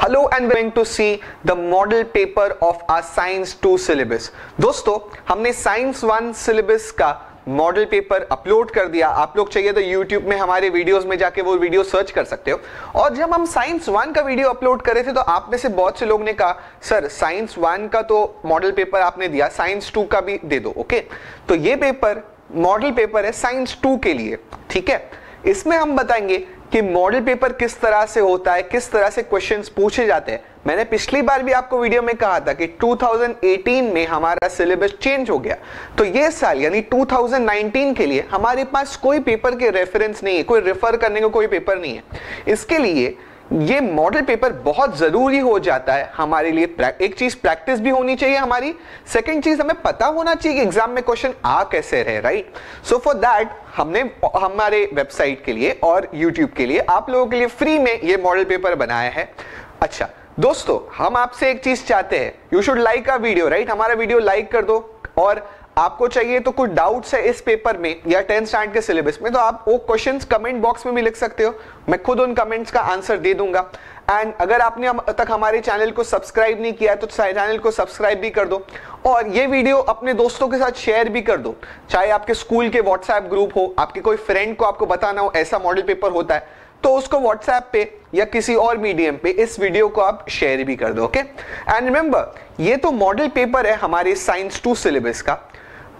Hello and going to see the model paper of our science two syllabus दोस्तों, हमने science one syllabus का model paper upload कर दिया। आप लोग चाहिए तो यूट्यूब में हमारे वीडियोस में जाके वो वीडियो सर्च कर सकते हो। और जब हम साइंस वन का वीडियो अपलोड करे थे तो आप में से बहुत से लोग ने कहा, सर साइंस वन का तो मॉडल पेपर आपने दिया साइंस टू का भी दे दो ओके तो ये पेपर मॉडल पेपर है साइंस टू के लिए, ठीक है? इसमें हम बताएँगे कि मॉडल पेपर किस तरह से होता है, किस तरह से क्वेश्चंस पूछे जाते हैं। मैंने पिछली बार भी आपको वीडियो में कहा था कि 2018 में हमारा सिलेबस चेंज हो गया। तो ये साल, यानी 2019 के लिए हमारे पास कोई पेपर के रेफरेंस नहीं है, कोई रेफर करने का को कोई पेपर नहीं है। इसके लिए ये मॉडल पेपर बहुत ज़रूरी हो जाता है हमारे लिए एक चीज़ प्रैक्टिस भी होनी चाहिए हमारी। सेकंड चीज़ हमें पता होना चाहिए कि एग्ज़ाम में क्वेश्चन आ कैसे रहे राइट सो फॉर दैट हमने, हमारे वेबसाइट के लिए और यूट्यूब के लिए आप लोगों के लिए फ्री में ये मॉडल पेपर बनाया है। अच्छा दोस्तों, हम आपसे एक चीज़ चाहते हैं। You should like a video right हमारा वीडियो लाइक कर दो और आपको चाहिए तो कुछ डाउट्स है इस पेपर में या टेंथ स्टैंडर्ड के सिलेबस में तो आप वो क्वेश्चंस कमेंट बॉक्स में भी लिख सकते हो। मैं खुद उन कमेंट्स का आंसर दे दूँगा। एंड अगर आपने अब तक हमारे चैनल को सब्सक्राइब नहीं किया तो चैनल को सब्सक्राइब भी कर दो। और ये वीडियो अपने दोस्तों के साथ शेयर भी कर दो। चाहे आपके स्कूल के व्हाट्सएप ग्रुप हो, आपके कोई फ्रेंड को आपको बताना हो, ऐसा मॉडल पेपर होता है। तो उसको व्हाट्सएप पे या किसी और मीडियम पे इस वीडियो को आप शेयर भी कर दो ओके एंड रिमेंबर ये तो मॉडल पेपर है हमारे साइंस टू सिलेबस का।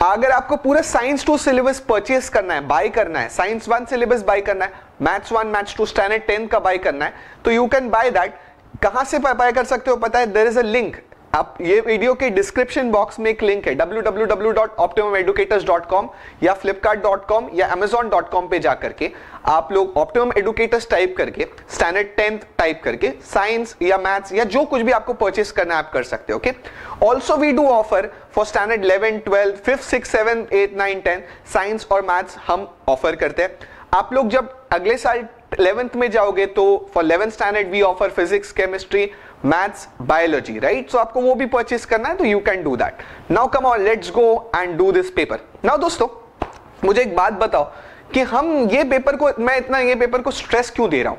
अगर आपको पूरा साइंस टू सिलेबस परचेस करना है बाय करना है साइंस वन सिलेबस बाय करना है maths one maths two standard tenth का बाय करना है तो यू कैन बाय दैट कहाँ से बाय कर सकते हो पता है? देर इज़ अ लिंक आप ये वीडियो के डिस्क्रिप्शन बॉक्स में एक लिंक है www.optimumeducators.com या flipkart.com या amazon.com पे जाकर के आप लोग ऑप्टिमम एडुकेटर्स टाइप करके स्टैंडर्ड टेंथ टाइप करके साइंस या मैथ्स या जो कुछ भी आपको परचेस करना है, आप कर सकते हो okay also we do offer for standard eleven twelve fifth six seven eight nine ten science और मैथ्स हम ऑफ़र करते हैं। आप लोग जब अगले साल इलेवेंथ में जाओगे तो for eleventh standard we offer physics chemistry maths biology right so आपको वो भी परचेस करना है तो you can do that now come on let's go and do this paper now दोस्तों, मुझे एक बात बताओ कि हम ये पेपर को, मैं इतना ये पेपर को स्ट्रेस क्यों दे रहा हूँ?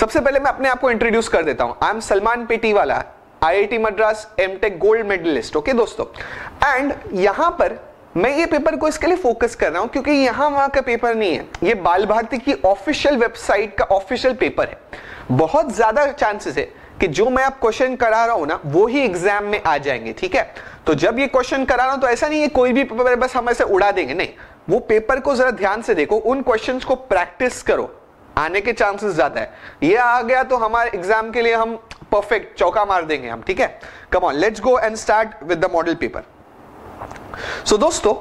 सबसे पहले मैं अपने आप को इंट्रोड्यूस कर देता हूँ. I am Salman Petiwala IIT Madras MTech gold medalist okay दोस्तों? एंड यहाँ पर मैं ये पेपर को इसके लिए फोकस कर रहा हूँ, क्योंकि यहाँ वहाँ का पेपर नहीं है. ये बाल भारती की ऑफिशियल वेबसाइट का ऑफिशियल पेपर है. बहुत ज़्यादा चांसेस है कि जो मैं आप क्वेश्चन करा रहा हूँ ना, वो ही एग्ज़ाम में आ जाएँगे, ठीक है? तो जब ये क्वेश्चन करा रहा हूँ तो ऐसा नहीं है कोई भी पेपर बस हम ऐसे उड़ा देंगे, नहीं। वो पेपर को जरा ध्यान से देखो, उन क्वेश्चन को प्रैक्टिस करो। आने के चांसेस ज़्यादा है। ये आ गया तो हमारे एग्ज़ाम के लिए हम परफेक्ट चौका मार देंगे हम, ठीक है? Come on let's go and start with the model paper so दोस्तों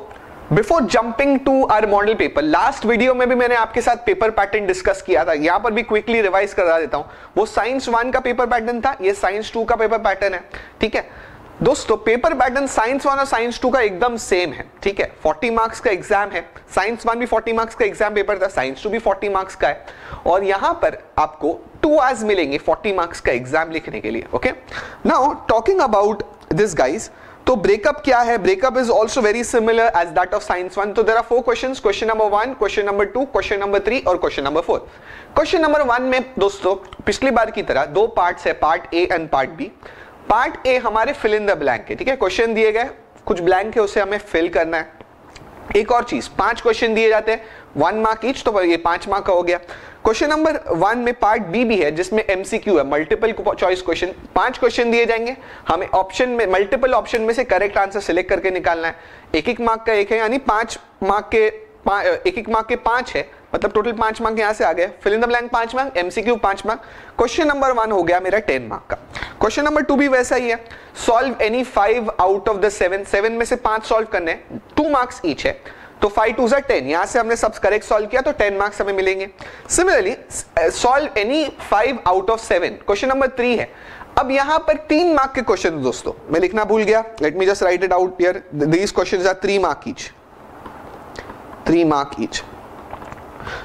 before jumping to our model paper last video में भी मैंने आपके साथ पेपर पैटर्न डिस्कस किया था। यहाँ पर भी क्विकली रिवाइज करा देता हूँ। वो साइंस वन का पेपर पैटर्न था, ये साइंस टू का पेपर पैटर्न है। ठीक है? दोस्तों पेपर पैटर्न साइंस वन और साइंस टू का एकदम सेम है। ठीक है? 40 मार्क्स का एग्ज़ाम है। साइंस वन भी 40 मार्क्स का एग्ज़ाम पेपर था साइंस टू भी 40 मार्क्स का है। और यहाँ पर आपको टू आवर्स मिलेंगे 40 मार्क्स का एग्ज़ाम लिखने के लिए okay now talking about this guys तो ब्रेकअप क्या है? Breakup is also very similar as that of science one तो there are four question question number one question number two question number three और question number four question number one में दोस्तों, पिछली बार की तरह दो पार्ट है part A and part B part A हमारे फिल इन द ब्लैंक है, ठीक है? क्वेश्चन दिए गए, कुछ ब्लैंक है, उसे हमें फिल करना है। एक और चीज़, पाँच क्वेश्चन दिए जाते हैं वन मार्क ईच तो ये पाँच मार्क का हो गया। क्वेश्चन नंबर वन में पार्ट बी भी है, जिसमें एमसीक्यू है। मल्टीपल चॉइस क्वेश्चन पाँच क्वेश्चन दिए जाएँगे। हमें ऑप्शन में मल्टीपल ऑप्शन में से करेक्ट आंसर सिलेक्ट करके निकालना है। एक एक मार्क का एक है, यानी पाँच मार्क के एक एक मार्क के पाँच है। मतलब टोटल पाँच मार्क यहाँ से आ गए फिल इन द ब्लैंक पाँच मार्क एमसीक्यू पाँच मार्क क्वेश्चन नंबर वन हो गया मेरा टेन मार्क का। क्वेश्चन नंबर टू भी वैसा ही है। Solve any five out of the seven seven में से पाँच सॉल्व करने टू मार्क्स ईच है। तो फाइव टू टेन यहाँ से हमने सब करेक्ट सॉल्व किया तो टेन मार्क्स हमें मिलेंगे। Similarly solve any five out of seven question number three है। अब यहाँ पर तीन मार्क के क्वेश्चन दोस्तों, मैं लिखना भूल गया। Let me just write it out here these questions are three mark each three mark each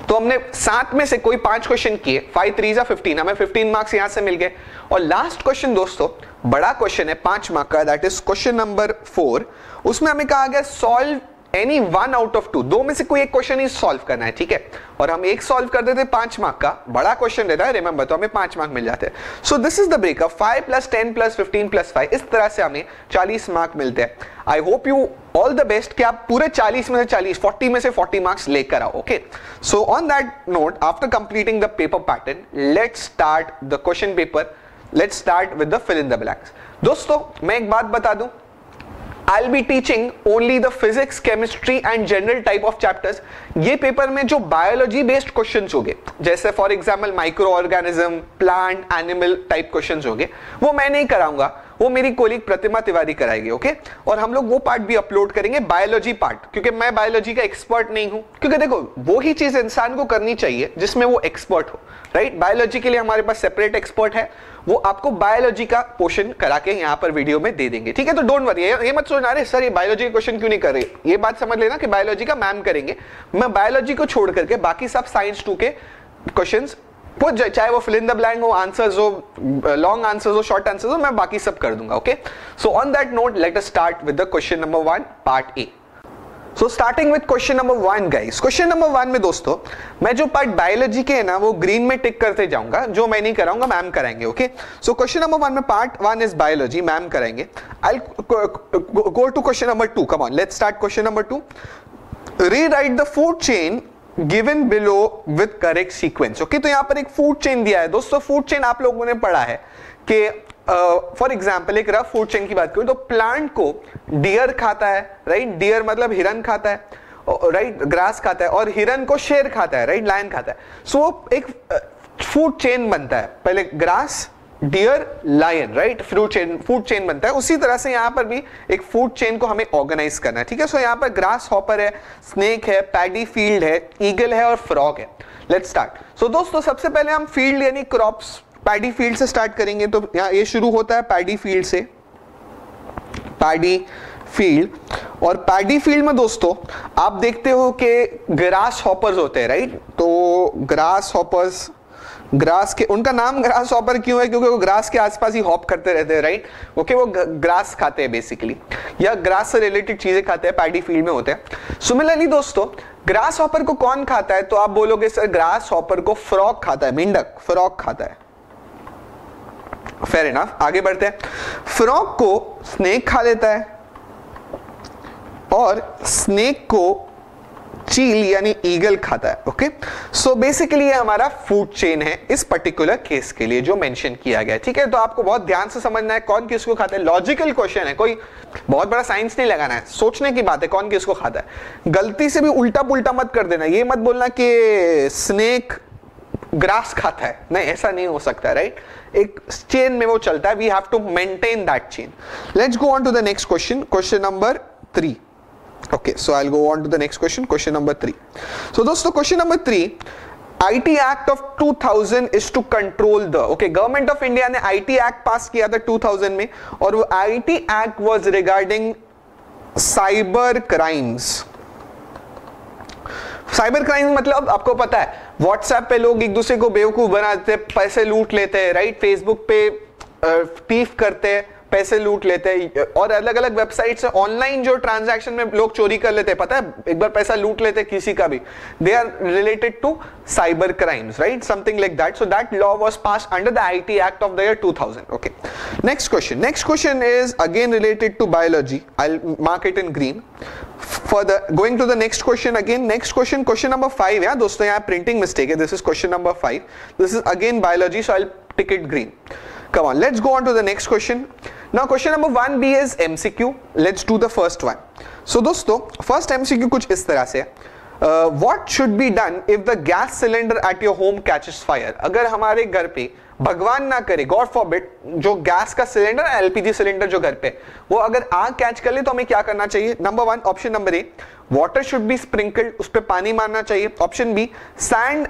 तो हमने सात में से कोई पाँच क्वेश्चन किए। फाइव थ्री जा फिफ्टीन हमें फिफ्टीन मार्क्स यहाँ से मिल गए। और लास्ट क्वेश्चन दोस्तों, बड़ा क्वेश्चन है, पाँच मार्क का। That is question number four उसमें हमें कहा गया solve any one out of two दो में से कोई एक क्वेश्चन ही सॉल्व करना है, ठीक है? और हम एक सॉल्व कर देते पाँच मार्क का, बड़ा क्वेश्चन रहता है रिमेंबर तो हमें पाँच मार्क मिल जाते हैं। So this is the breakup five plus ten plus fifteen plus five इस तरह से हमें चालीस मार्क मिलते हैं। I hope you all the best कि आप पूरे 40 में से 40 40 में से 40 मार्क्स लेकर आओ okay so on that note after completing the paper pattern let's start the question paper let's start with the fill in the blanks दोस्तों, मैं एक बात बता दूँ I'll be teaching only the physics chemistry and general type of chapters. ये paper में जो biology based question होंगे, जैसे for example microorganism plant animal type question होंगे, वो मैं नहीं कराऊँगा वो मेरी कोलिक प्रतिमा तिवारी कराएगी ओके और हम लोग वो पार्ट भी अपलोड करेंगे बायोलॉजी पार्ट क्योंकि मैं बायोलॉजी का एक्सपर्ट नहीं हूँ। क्योंकि देखो, वो ही चीज़ इंसान को करनी चाहिए, जिसमें वो एक्सपर्ट हो राइट बायोलॉजी के लिए हमारे पास सेपरेट एक्सपर्ट है, वो आपको बायोलॉजी का पोर्शन करा के यहाँ पर वीडियो में दे देंगे, ठीक है? तो डोंट वरी ये मत सोचना, अरे सर ये बायोलॉजी क्वेश्चन क्यों नहीं कर रहे? ये बात समझ लेना कि बायोलॉजी का मैम करेंगे। मैं बायोलॉजी को छोड़ करके बाकी सब साइंस टू के क्वेश्चंस पूछ चाहे वो फिल इन द ब्लैंक हो आंसर्स हो लॉन्ग आंसर्स हो शॉर्ट आंसर्स हो, मैं बाकी सब कर दूँगा okay so on that note let us start with the question number one part A so starting with question number one guys question number one में दोस्तों, मैं जो पार्ट बायोलॉजी के है ना, वो ग्रीन में टिक करते जाऊँगा, जो मैं नहीं कराऊँगा मैम कराएँगे okay so question number one में part one is biology ma'am कराएँगे. I go to question number two come on let's start question number two rewrite the food chain given below with correct sequence okay तो यहाँ पर एक food chain दिया है दोस्तों food chain आप लोगों ने पढ़ा है कि फॉर एग्ज़ाम्पल एक रफ फ़ूड चेन की बात करूँ तो प्लांट को डियर खाता है राइट right? डियर मतलब हिरन खाता है राइट right? ग्रास खाता है और हिरन को शेर खाता है राइट right? लायन खाता है सो so, एक फ़ूड चेन बनता है पहले grass deer lion right fruit chain food chain बनता है। उसी तरह से यहाँ पर भी एक फ़ूड चेन को हमें ऑर्गेनाइज करना है, ठीक है? सो यहाँ पर ग्रास हॉपर है स्नेक है पैडी फ़ील्ड है ईगल है और फ्रॉग है। लेट्स स्टार्ट सो दोस्तों, सबसे पहले हम फ़ील्ड यानी क्रॉप्स पैडी फ़ील्ड से स्टार्ट करेंगे। तो यहाँ ये शुरू होता है पैडी फ़ील्ड से। पैडी फ़ील्ड और पैडी फ़ील्ड में दोस्तों, आप देखते हो कि ग्रास हॉपर्स होते हैं राइट तो ग्रास हॉपर्स ग्रास के, उनका नाम ग्रास हॉपर क्यों है? क्योंकि वो ग्रास के आसपास ही हॉप करते रहते हैं राइट ओके वो ग्रास खाते हैं बेसिकली या ग्रास से रिलेटेड चीज़ें खाते हैं पैडी फ़ील्ड में होते हैं. सिमिलरली दोस्तों, ग्रास हॉपर को कौन खाता है? तो आप बोलोगे, सर, ग्रास हॉपर को फ्रॉक खाता है, मेंढक, फ्रॉक खाता है. फेर इनफ आगे बढ़ते हैं. फ्रॉक को स्नेक खा लेता है और स्नेक को चील यानी ईगल खाता है ओके सो बेसिकली ये हमारा फ़ूड चेन है इस पर्टिकुलर केस के लिए जो मेंशन किया गया है, ठीक है? तो आपको बहुत ध्यान से समझना है कौन किसको खाता है। लॉजिकल क्वेश्चन है, कोई बहुत बड़ा साइंस नहीं लगाना है, सोचने की बात है कौन किसको खाता है। गलती से भी उल्टा पुल्टा मत कर देना, ये मत बोलना कि स्नेक ग्रास खाता है। नहीं, ऐसा नहीं हो सकता राइट एक चेन में वो चलता है we have to maintain that chain let's go on to the next question question number three okay so i'll go on to the next question question number 3 so दोस्तों question number 3 IT Act of 2000 is to control the okay government of India ने IT Act pass किया था 2000 में और वो IT Act was regarding cyber crimes cyber crime मतलब आपको पता है व्हाट्सएप पे लोग एक दूसरे को बेवकूफ़ बनाते पैसे लूट लेते हैं राइट फेसबुक पे टीफ करते हैं पैसे लूट लेते हैं। और अलग अलग वेबसाइट से ऑनलाइन जो ट्रांजैक्शन में लोग चोरी कर लेते हैं। पता है, एक बार पैसा लूट लेते हैं किसी का भी। They are related to cyber crimes right something like that so that law was pass under the IT act of the year 2000 okay next question next question is again related to biology I mark it in green further going to the next question again. Next question question number 5 yeah, दोस्तों, यहाँ printing mistake है। This is question number 5 this is again biology, so I'll tick it green. Come on let's go on to the next question now question number 1b is mcq let's do the first one so दोस्तों first mcq कुछ इस तरह से uh, what should be done if the gas cylinder at your home catches fire अगर हमारे घर पे भगवान ना करे गॉड फॉरबिट जो गैस का सिलेंडर एलपीजी सिलेंडर जो घर पे वो अगर आग कैच कर ले तो हमें क्या करना चाहिए number one option number A water should be sprinkled उस पर पानी मारना चाहिए option B sand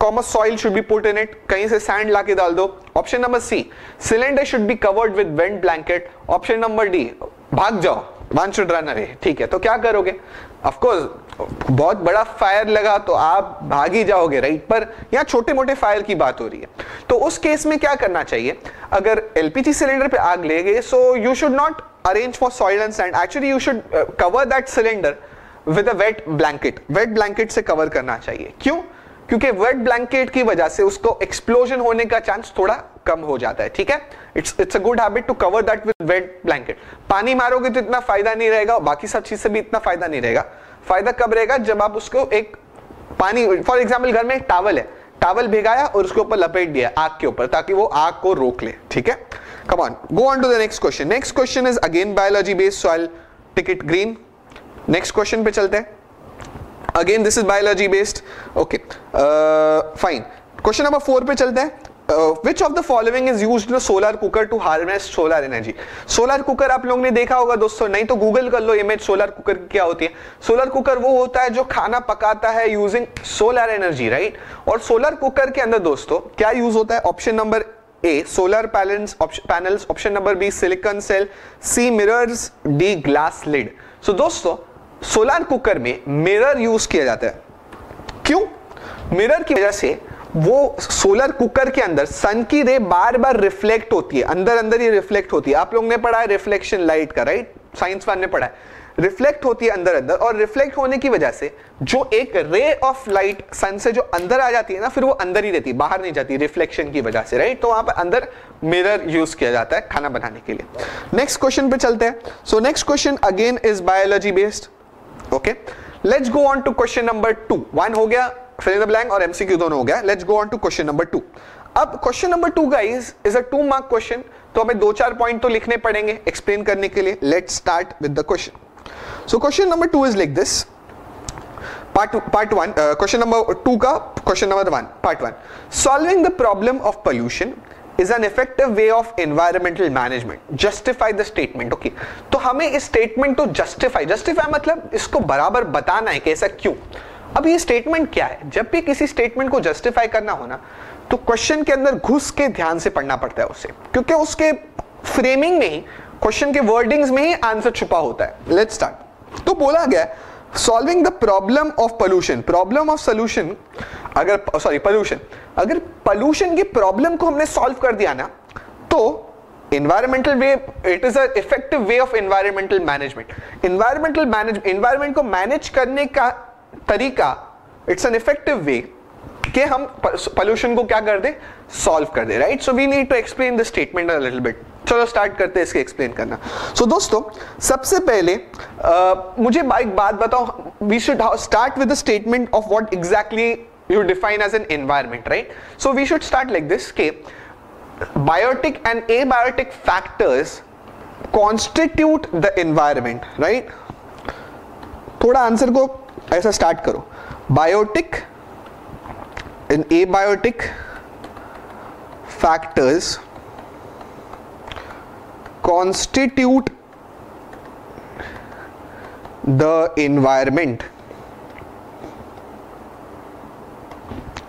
commerce soil should be put in it कहीं से सैंड लाके डाल दो। Option number C cylinder should be covered with wet blanket option number D भाग जाओ। वन शुड रन अवे ठीक है तो क्या करोगे? ऑफकोर्स बहुत बड़ा फायर लगा तो आप भाग ही जाओगे राइट पर यहाँ छोटे मोटे फायर की बात हो रही है। तो उस केस में क्या करना चाहिए? अगर एलपीजी सिलेंडर पे आग ले गए so you should not arrange for soil and sand actually you should cover that cylinder with a wet blanket wet blanket से कवर करना चाहिए। क्यों? क्योंकि वेट ब्लैंकेट की वजह से उसको एक्सप्लोजन होने का चांस थोड़ा कम हो जाता है, ठीक है? It's it's a good habit to cover that with wet blanket पानी मारोगे तो इतना फ़ायदा नहीं रहेगा बाकी सब चीज़ से भी इतना फ़ायदा नहीं रहेगा। फ़ायदा कब रहेगा? जब आप उसको एक पानी फॉर एग्ज़ाम्पल घर में एक टावल है। टावल भिगाया और उसके ऊपर लपेट दिया आग के ऊपर, ताकि वो आग को रोक ले, ठीक है? Come on go on to the next question next question is again biology based so I'll tick it green next question पे चलते हैं। Again this is biology based okay fine question number four पे चलते हैं. Which of the following is use solar cooker to harvest solar energy solar cooker आप लोगों ने देखा होगा दोस्तों, नहीं तो गूगल कर लो इमेज सोलर कुकर क्या होती है. सोलर कुकर वो होता है जो खाना पकाता है यूजिंग सोलर एनर्जी राइट और सोलर कुकर के अंदर दोस्तों, क्या यूज़ होता है? Option number A solar panels panels option number B silicon cell C mirrors D glass lid so दोस्तों सोलर कुकर में मिरर यूज़ किया जाता है। क्यों? मिरर की वजह से वो सोलर कुकर के अंदर सन की रे बार बार रिफ्लेक्ट होती है। अंदर अंदर ही रिफ्लेक्ट होती है। आप लोग ने पढ़ा है रिफ्लेक्शन लाइट का राइट साइंस वन ने पढ़ा है। रिफ्लेक्ट होती है अंदर अंदर और रिफ्लेक्ट होने की वजह से जो एक रे ऑफ़ लाइट सन से जो अंदर आ जाती है ना, फिर वो अंदर ही रहती है, बाहर नहीं जाती रिफ्लेक्शन की वजह से राइट तो वहाँ पर अंदर मिरर यूज़ किया जाता है खाना बनाने के लिए। नेक्स्ट क्वेश्चन पे चलते हैं। So next question again is biology based okay let's go on to question number two one हो गया फिल द ब्लैंक और एमसीक्यू दोनों हो गया. Let's go on to question number two अब question number two guys is a two mark question तो हमें दो चार पॉइंट तो लिखने पड़ेंगे एक्सप्लेन करने के लिए. Let's start with the question so question number two is like this part part one question number two का question number one part one solving the problem of pollution is an effective way of environmental management justify the statement okay तो हमें इस statement को justify justify मतलब इसको बराबर बताना है कि ऐसा क्यों? अब ये स्टेटमेंट क्या है? जब भी किसी स्टेटमेंट को जस्टिफाई करना हो ना तो क्वेश्चन के अंदर घुस के ध्यान से पढ़ना पड़ता है उसे। क्योंकि उसके फ्रेमिंग में ही क्वेश्चन के वर्डिंग्स में ही आंसर छुपा होता है। लेट्स स्टार्ट तो बोला गया solving the problem of pollution problem of solution अगर सॉरी पोल्यूशन अगर पोल्यूशन की प्रॉब्लम को हमने सॉल्व कर दिया ना तो environmental way it is effective way of environmental management environmental manage environment को मैनेज करने का तरीका इट्स एन इफ़ेक्टिव वे कि हम पोल्यूशन को क्या कर दे? सॉल्व कर दे right so we need to explain the statement a little bit चलो स्टार्ट करते हैं इसके एक्सप्लेन करना. सो so, दोस्तों सबसे पहले आ, मुझे एक बात बताओ. We should start with the statement of what exactly you define as an environment right so we should start like this के biotic and abiotic factors constitute the environment right थोड़ा आंसर को ऐसा स्टार्ट करो biotic and abiotic factors constitute the environment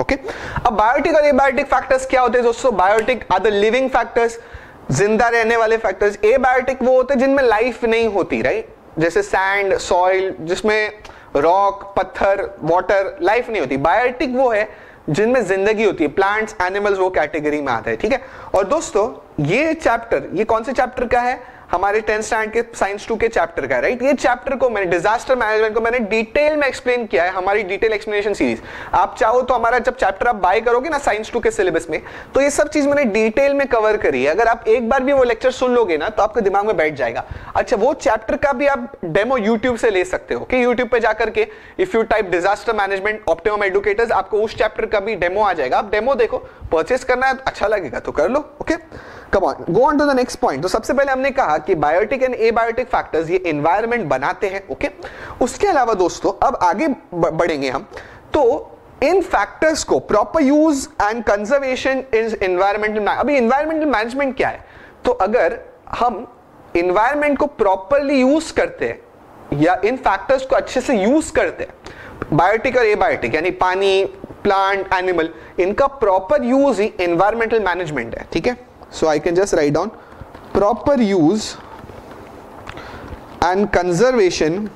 okay अब biotic और abiotic factors क्या होते हैं दोस्तों? Biotic are the living factors ज़िंदा रहने वाले फैक्टर्स एबायोटिक वो होते हैं जिनमें लाइफ नहीं होती राइट जैसे सैंड सॉइल जिसमें रॉक पत्थर वाटर लाइफ नहीं होती। बायोटिक वो है जिनमें ज़िंदगी होती है। प्लांट्स एनिमल्स वो कैटेगरी में आता है, ठीक है? और दोस्तों, ये चैप्टर ये कौन से चैप्टर का है? हमारे टेंथ स्टैंड के साइंस टू के चैप्टर का राइट ये चैप्टर को मैंने डिजास्टर मैनेजमेंट को मैंने डिटेल में एक्सप्लेन किया है हमारी डिटेल एक्सप्लेनेशन सीरीज़ आप चाहो तो हमारा जब चैप्टर आप बाय करोगे ना साइंस टू के सिलेबस में तो ये सब चीज़ मैंने डिटेल में कवर करी है। अगर आप एक बार भी वो लेक्चर सुन लोगे ना तो आपके दिमाग में बैठ जाएगा। अच्छा वो चैप्टर का भी आप डेमो यूट्यूब से ले सकते हो कि यूट्यूब पे जाकर के if you type disaster management optimum educators आपको उस चैप्टर का भी डेमो आ जाएगा। आप डेमो देखो परचेस करना है अच्छा लगेगा तो कर लो okay come on go on to the next point तो सबसे पहले हमने कहा कि बायोटिक एंड एबायोटिक फैक्टर्स ये एनवायरनमेंट बनाते हैं ओके okay? उसके अलावा दोस्तों, अब आगे बढ़ेंगे हम। तो इन फैक्टर्स को proper use and conservation is environmental अभी एनवायरमेंटल मैनेजमेंट क्या है? तो अगर हम एनवायरमेंट को प्रॉपरली यूज़ करते हैं, या इन फैक्टर्स को अच्छे से यूज़ करते हैं बायोटिक और एबायोटिक यानी पानी प्लांट एनिमल इनका प्रॉपर यूज़ ही एनवायरमेंटल मैनेजमेंट है, ठीक है? So I can just write down proper use and conservation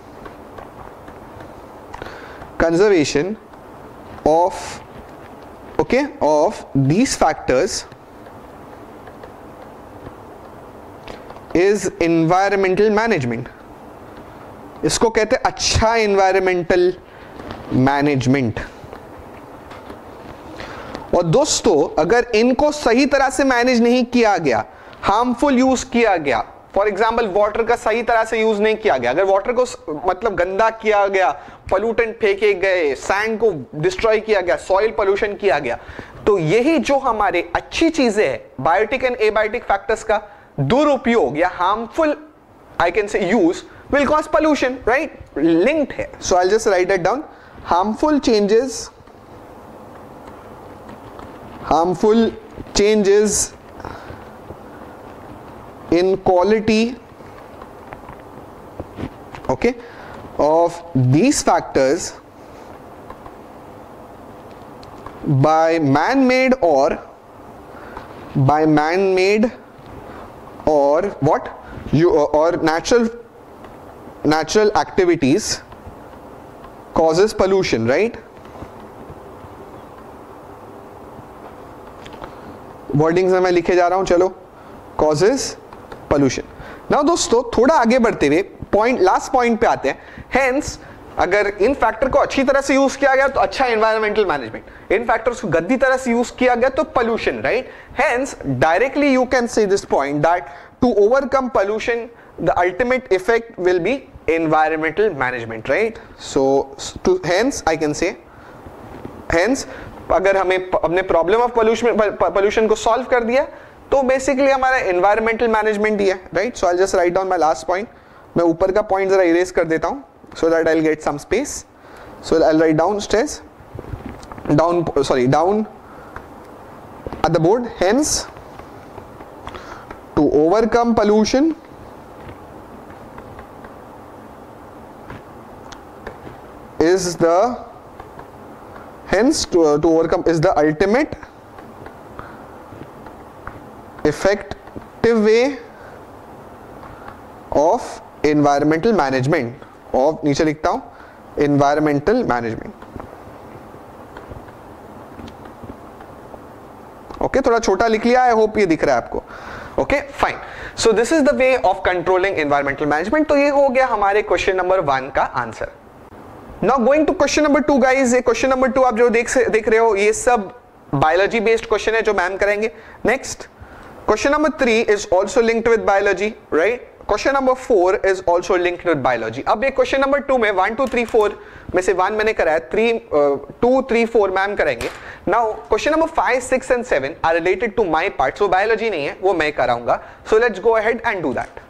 conservation of okay of these factors is environmental management इसको कहते हैं अच्छा एनवायरमेंटल मैनेजमेंट और दोस्तों, अगर इनको सही तरह से मैनेज नहीं किया गया हार्मफुल यूज़ किया गया फॉर एग्ज़ाम्पल वाटर का सही तरह से यूज़ नहीं किया गया, अगर वाटर को मतलब गंदा किया गया पोल्यूटेंट फेंके गए सैंड को डिस्ट्रॉय किया गया सॉइल पोल्यूशन किया गया तो यही जो हमारे अच्छी चीज़ें हैं बायोटिक एंड एबायोटिक फैक्टर्स का दुरुपयोग या harmful I can say use will cause pollution right linked है. So I just write it down harmful changes harmful changes in quality okay of these factors by man-made or by man-made or what? You uh, or natural natural activities causes pollution right wordings में मैं लिखे जा रहा हूँ, चलो। Causes pollution ना दोस्तों, थोड़ा आगे बढ़ते हुए पॉइंट लास्ट पॉइंट पे आते हैं। हेंस अगर इन फैक्टर को अच्छी तरह से यूज़ किया गया तो अच्छा एनवायरमेंटल मैनेजमेंट इन फैक्टर्स को गद्दी तरह से यूज़ किया गया तो pollution right hence directly you can say this point that to overcome pollution the ultimate effect will be environmental management, right? So, to, hence, i can say, hence अगर हमें अपने problem of pollution pollution को solve कर दिया तो basically हमारा environmental management ही है right so I just write down my last point मैं ऊपर का पॉइंट जरा इरेज कर देता हूँ so that I get some space so I write down stage down sorry down at the board. Hence, to overcome pollution, is the hence to, uh, to overcome is the ultimate effective way of environmental management of नीचे लिखता हूँ environmental management okay okay, थोड़ा छोटा लिख लिया I hope ये दिख रहा है आपको okay fine so this is the way of controlling environmental management तो ये हो गया हमारे क्वेश्चन नंबर वन का answer now going to question number two guys ये क्वेश्चन नंबर टू आप जो देख से, देख रहे हो ये सब बायोलॉजी बेस्ड क्वेश्चन है जो मैम करेंगे. Next question number three is also linked with biology right question number four is also linked with biology अब ये क्वेश्चन नंबर टू में वन टू थ्री फोर में से वन मैंने कराया three two three four ma'am करेंगे. Now question number five six and seven are related to my part so biology नहीं है वो मैं कराऊँगा. So let's go ahead and do that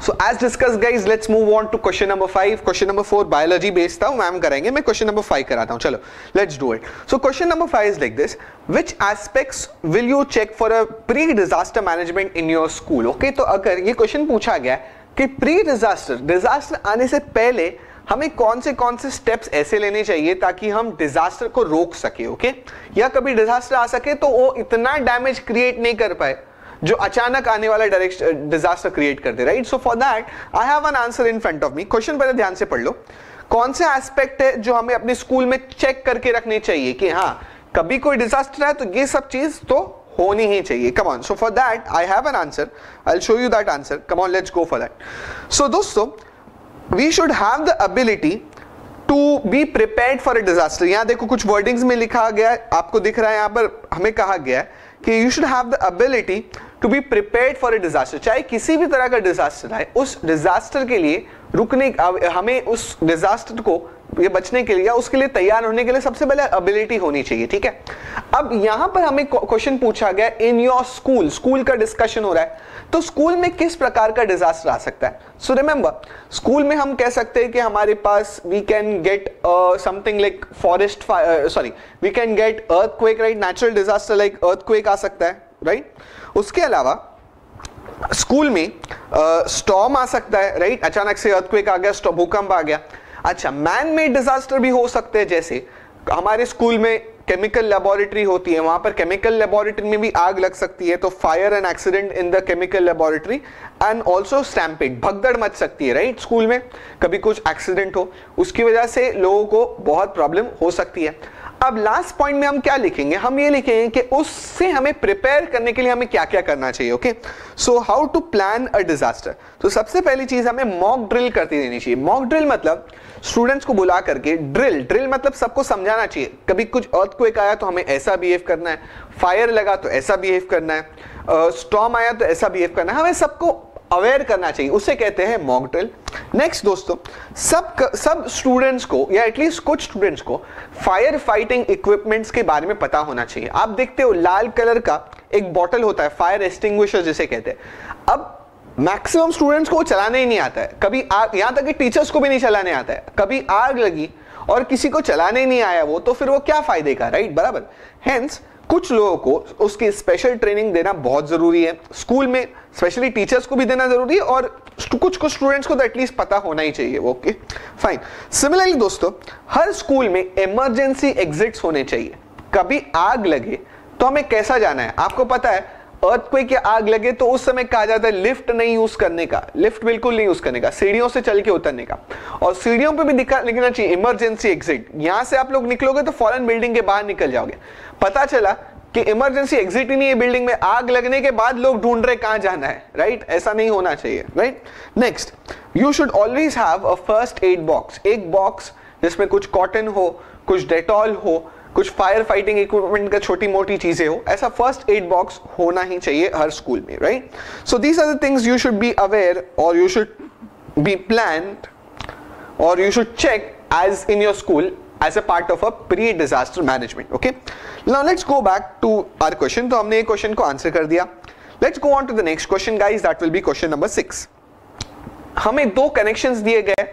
so as discussed guys let's move on to question number 5 question number 4 biology based था ma'am करेंगे मैं question number 5 कराता हूँ चलो let's do it so question number 5 is like this which aspects will you check for a pre disaster management in your school okay तो अगर ये question पूछा गया कि प्री डिजास्टर डिजास्टर आने से पहले हमें कौन से कौन से स्टेप्स ऐसे लेने चाहिए ताकि हम डिजास्टर को रोक सके ओके या कभी डिजास्टर आ सके तो वो इतना डैमेज क्रिएट नहीं कर पाए जो अचानक आने वाला डायरेक्शन डिजास्टर क्रिएट कर दे right so for that I have an answer in front of me question पहले ध्यान से पढ़ लो। कौन से एस्पेक्ट है जो हमें अपने स्कूल में चेक करके रखने चाहिए कि हाँ कभी कोई डिजास्टर है तो ये सब चीज़ तो होनी ही चाहिए। Come on so for that I have an answer I show you that answer come on let's go for that so दोस्तों we should have the ability to be prepared for a disaster यहाँ देखो कुछ wordings में लिखा गया आपको दिख रहा है, यहाँ पर हमें कहा गया है कि you should have the ability to be prepared for a disaster चाहे किसी भी तरह का डिजास्टर आए, उस डिजास्टर के लिए रुकने हमें उस डिजास्टर को, ये बचने के लिए उसके लिए तैयार होने के लिए सबसे पहले एबिलिटी होनी चाहिए, ठीक है? अब यहाँ पर हमें क्वेश्चन पूछा गया इन योर स्कूल स्कूल का डिस्कशन हो रहा है तो स्कूल में किस प्रकार का डिजास्टर आ सकता है? सो रिमेंबर स्कूल में हम कह सकते हैं कि हमारे पास we can get something like forest sorry we can get earthquake right natural disaster like earthquake आ सकता है राइट उसके अलावा, स्कूल में स्टॉम आ सकता है राइट अचानक से अर्थक्वेक आ गया भूकंप आ गया। अच्छा मैन मेड डिजास्टर भी हो सकते हैं, जैसे हमारे स्कूल में केमिकल लेबोरेटरी होती है, वहाँ पर केमिकल लेबोरेटरी में भी आग लग सकती है तो fire and accident in the chemical laboratory and also stampede भगदड़ मच सकती है राइट स्कूल में कभी कुछ एक्सीडेंट हो, उसकी वजह से लोगों को बहुत प्रॉब्लम हो सकती है। अब लास्ट पॉइंट में हम क्या लिखेंगे? हम ये लिखेंगे कि उससे हमें प्रिपेयर करने के लिए हमें क्या क्या करना चाहिए okay so how to plan a disaster तो सबसे पहली चीज़ हमें मॉक ड्रिल करती देनी चाहिए। मॉक ड्रिल मतलब स्टूडेंट्स को बुला करके ड्रिल ड्रिल मतलब सबको समझाना चाहिए। कभी कुछ अर्थक्वेक आया तो हमें ऐसा बिहेव करना है। फायर लगा तो ऐसा बिहेव करना है। स्टॉम uh, आया तो ऐसा बिहेव करना है। हमें सबको अवेयर करना चाहिए। उसे कहते हैं मॉक ड्रिल नेक्स्ट दोस्तों, सब सब स्टूडेंट्स को, या एटलीस्ट कुछ स्टूडेंट्स को फायर फाइटिंग इक्विपमेंट्स के बारे में पता होना चाहिए। आप देखते हो, लाल कलर का एक बॉटल होता है फायर एक्सटिंग्विशर जिसे कहते हैं। अब मैक्सिमम स्टूडेंट्स को चलाने ही नहीं आता है। कभी आग यहाँ तक कि टीचर्स को भी नहीं चलाने आता है। कभी आग लगी और किसी को चलाने नहीं आया वो तो फिर वो क्या फ़ायदे का राइट बराबर। हेंस कुछ लोगों को उसकी स्पेशल ट्रेनिंग देना बहुत ज़रूरी है। स्कूल में स्पेशली टीचर्स को भी देना ज़रूरी है और कुछ कुछ स्टूडेंट्स को तो एटलीस्ट पता होना ही चाहिए ओके फाइन सिमिलरली दोस्तों, हर स्कूल में इमरजेंसी एग्जिट्स होने चाहिए। कभी आग लगे तो हमें कैसा जाना है? आपको पता है अर्थक्वेक या आग लगे तो उस समय कहा जाता है लिफ्ट नहीं यूज़ करने का। लिफ्ट बिल्कुल नहीं यूज़ करने का। सीढ़ियों से चल के उतरने का। और सीढ़ियों पे भी दिखा लिखना चाहिए इमरजेंसी एग्जिट यहाँ से आप लोग निकलोगे तो फॉरन बिल्डिंग के बाहर निकल जाओगे। पता चला कि इमरजेंसी एग्जिट ही नहीं है बिल्डिंग में। आग लगने के बाद लोग ढूंढ रहे कहाँ जाना है राइट ऐसा नहीं होना चाहिए right next you should always have a first aid box एक बॉक्स जिसमें कुछ कॉटन हो, कुछ डेटॉल हो कुछ फायर फाइटिंग इक्विपमेंट का छोटी मोटी चीज़ें हो ऐसा फ़र्स्ट एड बॉक्स होना ही चाहिए हर स्कूल में right so these are the things you should be aware और यू शुड बी प्लान और you should check as in your school as a part of a pre-disaster management. Okay. Now let's go back to our question. तो हमने question को answer कर दिया Let's go on to the next question, guys. That will be question number six. हमें दो connections दिए गए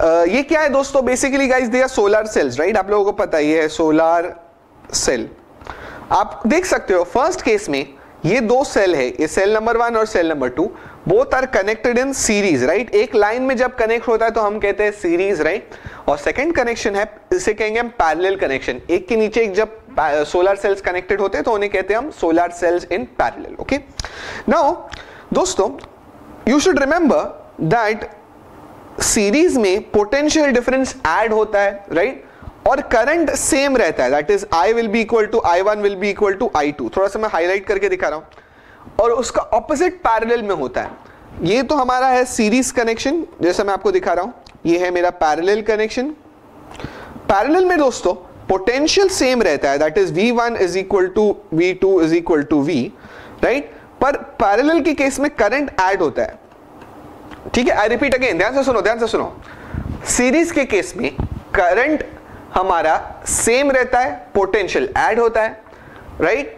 ये क्या है दोस्तों? बेसिकली गाइस दिया सोलर सेल्स राइट आप लोगों को पता ही है सोलर सेल आप देख सकते हो फ़र्स्ट केस में ये दो सेल है, ये सेल नंबर वन और cell number two both are connected in series right एक लाइन में जब कनेक्ट होता है तो हम कहते हैं सीरीज़ राइट और सेकंड कनेक्शन है, इसे कहेंगे हम पैरेलल कनेक्शन एक के नीचे एक जब सोलर सेल्स कनेक्टेड होते हैं तो उन्हें कहते हैं हम solar cells in parallel okay now दोस्तों you should remember that series में पोटेंशियल डिफरेंस ऐड होता है राइट right? और करंट सेम रहता है that is I will be equal to I one will be equal to I two थोड़ा सा मैं हाईलाइट करके दिखा रहा हूँ। और उसका ऑपोजिट पैरेलल में होता है। ये तो हमारा है सीरीज़ कनेक्शन जैसा मैं आपको दिखा रहा हूँ। ये है मेरा पैरेलल कनेक्शन पैरेलल में दोस्तों पोटेंशियल सेम रहता है that is V one is equal to V two is equal to V right पर पैरेलल के केस में करंट ऐड होता है। ठीक है आई रिपीट अगेन ध्यान से सुनो, ध्यान से सुनो। सीरीज़ के केस में करंट हमारा सेम रहता है पोटेंशियल ऐड होता है राइट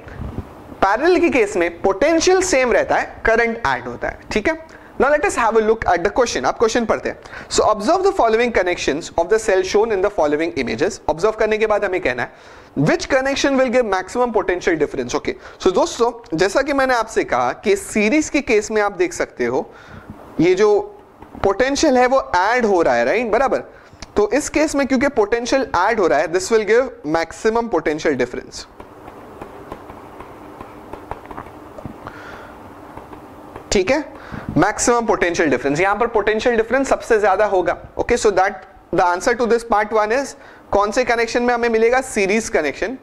पैरल के केस में पोटेंशियल सेम रहता है करंट ऐड होता है, ठीक है? Now let us have a look at the question आप क्वेश्चन पढ़ते हैं। So observe the following connections of the cell shown in the following images observe करने के बाद हमें कहना है which connection will give maximum potential difference okay so दोस्तों, जैसा कि मैंने आपसे कहा कि सीरीज़ के केस में आप देख सकते हो ये जो पोटेंशियल है वो ऐड हो रहा है राइट बराबर। तो इस केस में क्योंकि पोटेंशियल ऐड हो रहा है this will give maximum potential difference ठीक है? मैक्सिमम पोटेंशियल डिफरेंस यहाँ पर पोटेंशियल डिफरेंस सबसे ज़्यादा होगा। Okay so that the answer to this part one is कौन से कनेक्शन में हमें मिलेगा? सीरीज़ कनेक्शन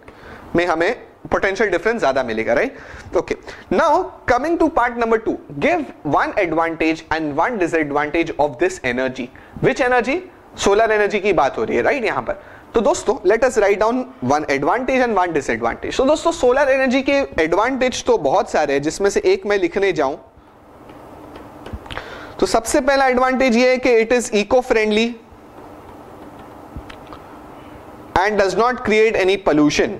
में हमें पोटेंशियल डिफरेंस ज़्यादा मिलेगा right okay now coming to part number two give one advantage and one disadvantage of this energy which energy solar energy की बात हो रही है राइट यहाँ पर? तो दोस्तों let us write down one advantage and one disadvantage तो दोस्तों सोलर एनर्जी के एडवांटेज तो बहुत सारे हैं, जिसमें से एक मैं लिखने जाऊँ। तो सबसे पहला एडवांटेज ये है कि it is eco friendly and does not create any pollution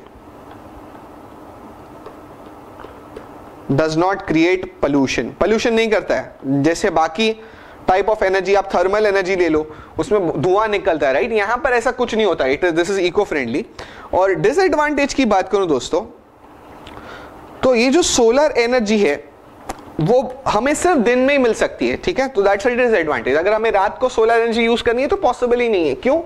does not create pollution pollution नहीं करता है। जैसे बाकी टाइप ऑफ़ एनर्जी आप थर्मल एनर्जी ले लो, उसमें धुआँ निकलता है राइट यहाँ पर ऐसा कुछ नहीं होता। It this is eco friendly और डिसएडवांटेज की बात करूँ दोस्तों तो ये जो सोलर एनर्जी है वो हमें सिर्फ़ दिन में ही मिल सकती है, ठीक है? तो दैट्स इट इज़ एडवांटेज अगर हमें रात को सोलर एनर्जी यूज़ करनी है तो पॉसिबल ही नहीं है। क्यों?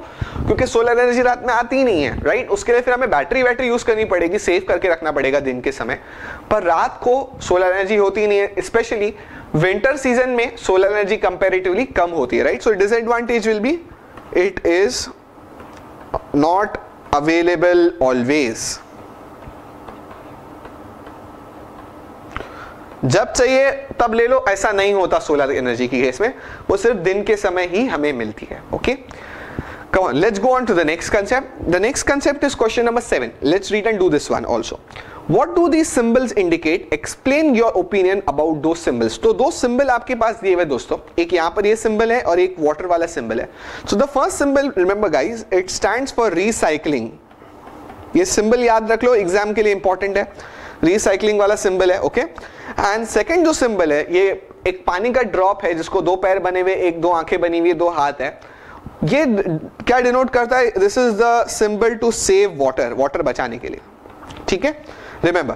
क्योंकि सोलर एनर्जी रात में आती ही नहीं है राइट उसके लिए फिर हमें बैटरी वैटरी यूज़ करनी पड़ेगी सेव करके रखना पड़ेगा दिन के समय। पर रात को सोलर एनर्जी होती ही नहीं है स्पेशली विंटर सीज़न में सोलर एनर्जी कंपेरेटिवली कम होती है right so disadvantage will be it is not available always जब चाहिए, तब ले लो। ऐसा नहीं होता सोलर एनर्जी की में। वो सिर्फ़ दिन के समय ही हमें मिलती है okay come on let's go on to the next concept the next concept is question number seven let's read and do this one also what do the symbols indicate explain your opinion about दो symbols तो दो symbol आपके पास दिए हुए दोस्तों। एक यहाँ पर यह सिंबल है और एक वॉटर वाला सिंबल है। So the first symbol remember guys it stand for recycling ये सिंबल याद रख लो एग्ज़ाम के लिए इंपॉर्टेंट है। रिसाइकलिंग वाला सिंबल है ओके एंड सेकेंड जो सिंबल है, ये एक पानी का ड्रॉप है, जिसको दो पैर बने हुए, एक दो आँखें बनी हुई, दो हाथ है। ये क्या डिनोट करता है? This is the symbol to save water water बचाने के लिए। ठीक है? Remember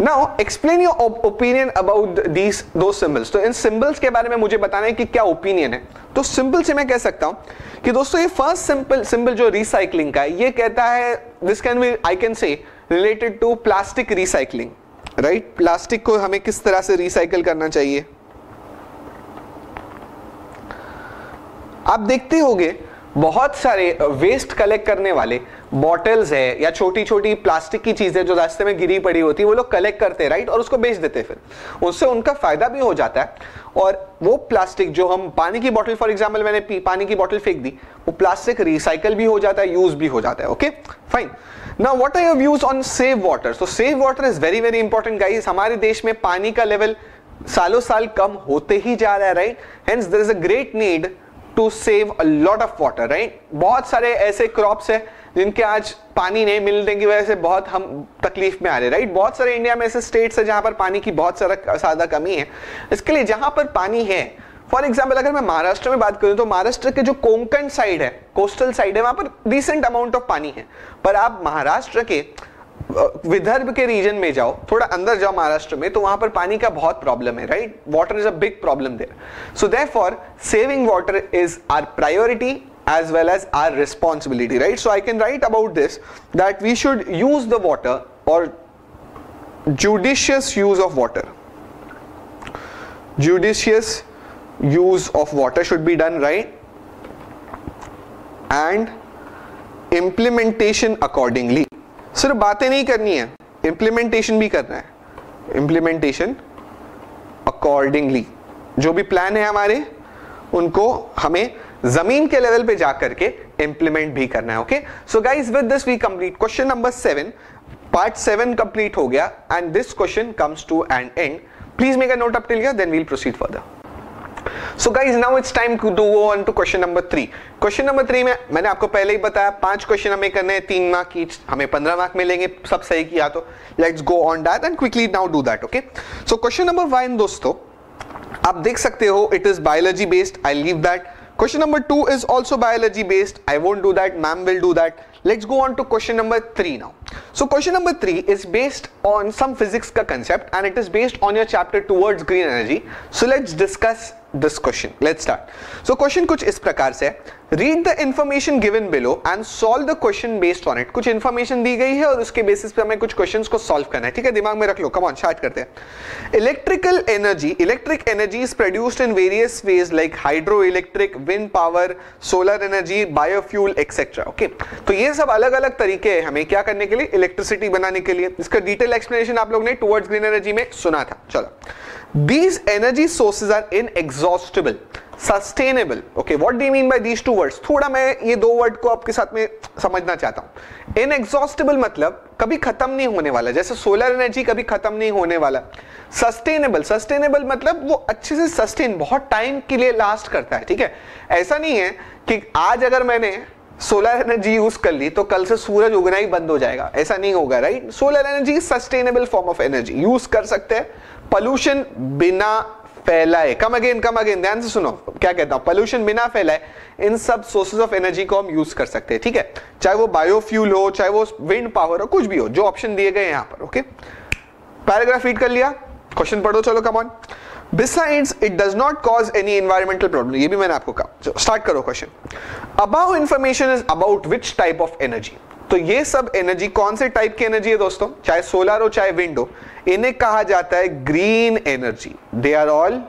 now explain your opinion about these दो सिंबल्स तो इन सिंबल्स के बारे में मुझे बताना है कि क्या ओपिनियन है। तो सिंपल से मैं कह सकता हूँ कि दोस्तों, ये फ़र्स्ट सिंपल सिंबल जो रिसाइकलिंग का है, ये कहता है this can be I can say related to plastic recycling right plastic को हमें किस तरह से रिसाइकल करना चाहिए? आप देखते होंगे, बहुत सारे वेस्ट कलेक्ट करने वाले बॉटल्स है या छोटी छोटी प्लास्टिक की चीज़ें जो रास्ते में गिरी पड़ी होती है, वो लोग कलेक्ट करते हैं राइट और उसको बेच देते हैं फिर। उससे उनका फ़ायदा भी हो जाता है। और वो प्लास्टिक जो हम पानी की बॉटल फॉर एग्ज़ाम्पल मैंने पानी की बॉटल फेंक दी, वो प्लास्टिक रिसाइकल भी हो जाता है यूज़ भी हो जाता है okay fine now what are your views on save water so save water is very very important guys हमारे देश में पानी का लेवल सालों साल कम होते ही जा रहा है right hence there is a great need to save a lot of water right बहुत सारे ऐसे क्रॉप्स है जिनके आज पानी नहीं मिलने की वजह से बहुत हम तकलीफ़ में आ रहे राइट बहुत सारे इंडिया में ऐसे स्टेट्स है जहाँ पर पानी की बहुत सारा ज़्यादा कमी है। इसके लिए जहाँ पर पानी है फॉर एग्ज़ाम्पल अगर मैं महाराष्ट्र में बात करूँ तो महाराष्ट्र के जो कोंकण साइड है कोस्टल साइड है, वहाँ पर डिसेंट अमाउंट ऑफ़ पानी है। पर आप महाराष्ट्र के विदर्भ के रीजन में जाओ, थोड़ा अंदर जाओ महाराष्ट्र में तो वहाँ पर पानी का बहुत प्रॉब्लम है right water is a big problem there so therefore saving water is our priority as well as our responsibility right so i can write about this that we should use the water or judicious use of water judicious use of water should be done right and implementation accordingly सिर्फ़ बातें नहीं करनी है implementation भी करना है implementation accordingly जो भी प्लान है हमारे उनको हमें ज़मीन के लेवल पे जाकर के इंप्लीमेंट भी करना है okay so guys with this we complete question number seven part seven complete हो गया and this question comes to an end please make a note up till here then we'll proceed further so guys now it's time to go on to question number three question number three में मैंने आपको पहले ही बताया, पाँच question हमें करने हैं, तीन मार्क की हमें पंद्रह मार्क मिलेंगे, सब सही किया तो let's go on that and quickly now do that okay so question number one दोस्तों, आप देख सकते हो it is biology based I leave that Question number two is also biology based. I won't do that, ma'am will do that. Let's go on to question number three now. So question number three is based on some physics ka concept and it is based on your chapter towards green energy. So let's discuss this question. Let's start. So question कुछ इस प्रकार से Read the information given below and solve the question based on it कुछ information दी गई है और उसके बेसिस पे हमें कुछ क्वेश्चंस को सॉल्व करना है। ठीक है? दिमाग में रख लो। कम ऑन स्टार्ट करते हैं। Electrical energy electric energy is produced in various ways like hydro electric wind power solar energy biofuel etcetera okay तो ये सब अलग अलग तरीके हैं हमें क्या करने के लिए? इलेक्ट्रिसिटी बनाने के लिए। इसका डिटेल एक्सप्लेनेशन आप लोग ने टूवर्ड्स ग्रीन एनर्जी में सुना था। चलो। These energy sources are inexhaustible sustainable okay what do mean by these two words थोड़ा मैं ये दो वर्ड को आपके साथ में समझना चाहता हूँ। इनएग्जॉस्टेबल मतलब कभी खत्म नहीं होने वाला, जैसे सोलर एनर्जी कभी खत्म नहीं होने वाला। सस्टेनेबल सस्टेनेबल मतलब वो अच्छे से सस्टेन बहुत टाइम के लिए लास्ट करता है, ठीक है? ऐसा नहीं है कि आज अगर मैंने सोलर एनर्जी यूज़ कर ली तो कल से सूरज उगना ही बंद हो जाएगा। ऐसा नहीं होगा right solar energy sustainable form of energy use कर सकते हैं। पॉल्यूशन बिना फैलाए। कम अगेन कम अगेन ध्यान से सुनो। क्या कहता हूँ? पॉल्यूशन बिना फैलाए इन सब सोर्सेज ऑफ़ एनर्जी को हम यूज़ कर सकते हैं, ठीक है? चाहे वो बायोफ्यूल हो, चाहे वो विंड पावर हो, कुछ भी हो, जो ऑप्शन दिए गए यहाँ पर ओके पैराग्राफ रीड कर लिया। क्वेश्चन पढ़ो, चलो come on besides it does not cause any environmental problem ये भी मैंने आपको कहा। स्टार्ट करो question about information is about which type of energy तो ये सब एनर्जी कौन से टाइप की एनर्जी है दोस्तों? चाहे सोलर हो, चाहे विंड हो, इन्हें कहा जाता है green energy they are all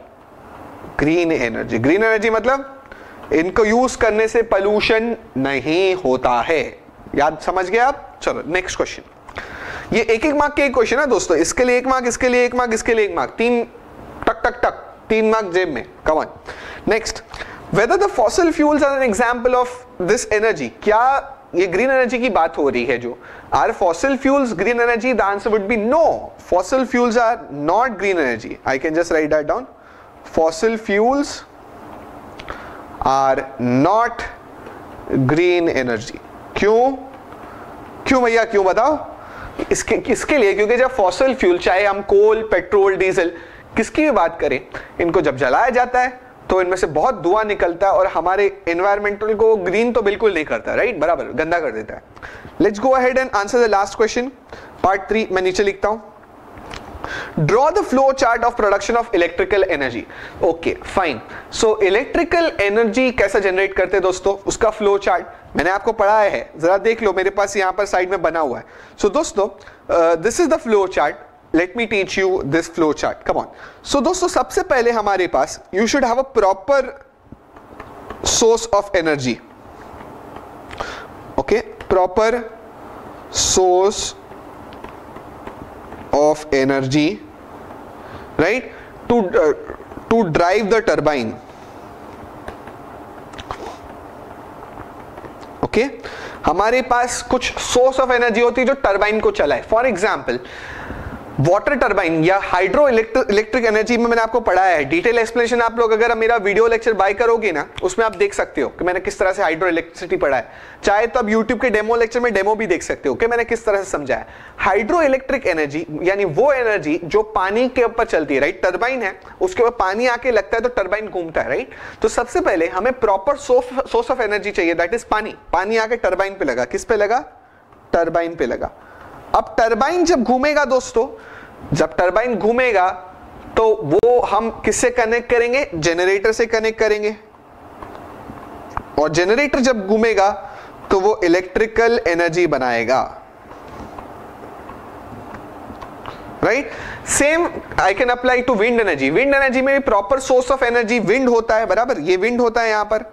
green energy green energy मतलब इनको यूज़ करने से पॉल्यूशन नहीं होता है। याद, समझ गए आप? चलो नेक्स्ट क्वेश्चन ये एक एक मार्क के एक क्वेश्चन है दोस्तों। इसके लिए एक मार्क इसके लिए एक मार्क इसके लिए एक मार्क तीन, टक टक टक, तीन मार्क जेब में। Come next whether the fossil fuels are an example of this energy क्या ये ग्रीन एनर्जी की बात हो रही है जो। Are fossil fuels green energy the answer would be no fossil fuels are not green energy I can just write that down fossil fuels are not green energy क्यों? क्यों भैया? क्यों बताओ? इसके, किसके लिए? क्योंकि जब फॉसिल फ्यूल चाहे हम कोल पेट्रोल डीजल किसकी भी बात करें, इनको जब जलाया जाता है तो इनमें से बहुत धुआँ निकलता है और हमारे एनवायरमेंटल को ग्रीन तो बिल्कुल नहीं करता राइट बराबर गंदा कर देता है। Let's go ahead and answer the last question part three मैं नीचे लिखता हूँ। Draw the flow chart of production of electrical energy okay fine so electrical energy कैसा जनरेट करते हैं दोस्तों? उसका फ्लो चार्ट मैंने आपको पढ़ाया है। जरा देख लो मेरे पास यहाँ पर साइड में बना हुआ है। सो so, दोस्तों this is the flow chart let me teach you this flow chart come on so दोस्तों सबसे पहले हमारे पास you should have a proper source of energy okay proper source energy right? To uh, to drive the turbine. ओके? हमारे पास कुछ source of energy होती है जो टरबाइन को चलाए. फॉर एग्ज़ाम्पल वाटर टर्बाइन या हाइड्रो इलेक्ट्रिक एनर्जी में मैंने आपको पढ़ाया है। डिटेल एक्सप्लेनेशन आप लोग अगर मेरा वीडियो लेक्चर बाय करोगे ना, उसमें आप देख सकते हो कि मैंने किस तरह से हाइड्रो इलेक्ट्रिसिटी पढ़ा है। चाहे तो आप यूट्यूब के डेमो लेक्चर में डेमो भी देख सकते हो कि मैंने किस तरह से समझाया हाइड्रो इलेक्ट्रिक एनर्जी यानी वो एनर्जी जो पानी के ऊपर चलती है राइट टर्बाइन है, उसके ऊपर पानी आके लगता है तो टर्बाइन घूमता है राइट तो सबसे पहले हमें प्रॉपर सोर्स ऑफ़ एनर्जी चाहिए दैट इज़ पानी। पानी आके टर्बाइन पे लगा। किस पे लगा? टर्बाइन पे लगा। अब टरबाइन जब घूमेगा दोस्तों, जब टरबाइन घूमेगा तो वो हम किससे कनेक्ट करेंगे? जेनरेटर से कनेक्ट करेंगे। और जेनरेटर जब घूमेगा तो वो इलेक्ट्रिकल एनर्जी बनाएगा। Right same I can apply to wind energy wind energy में proper source of energy wind होता है, बराबर? ये विंड होता है यहाँ पर।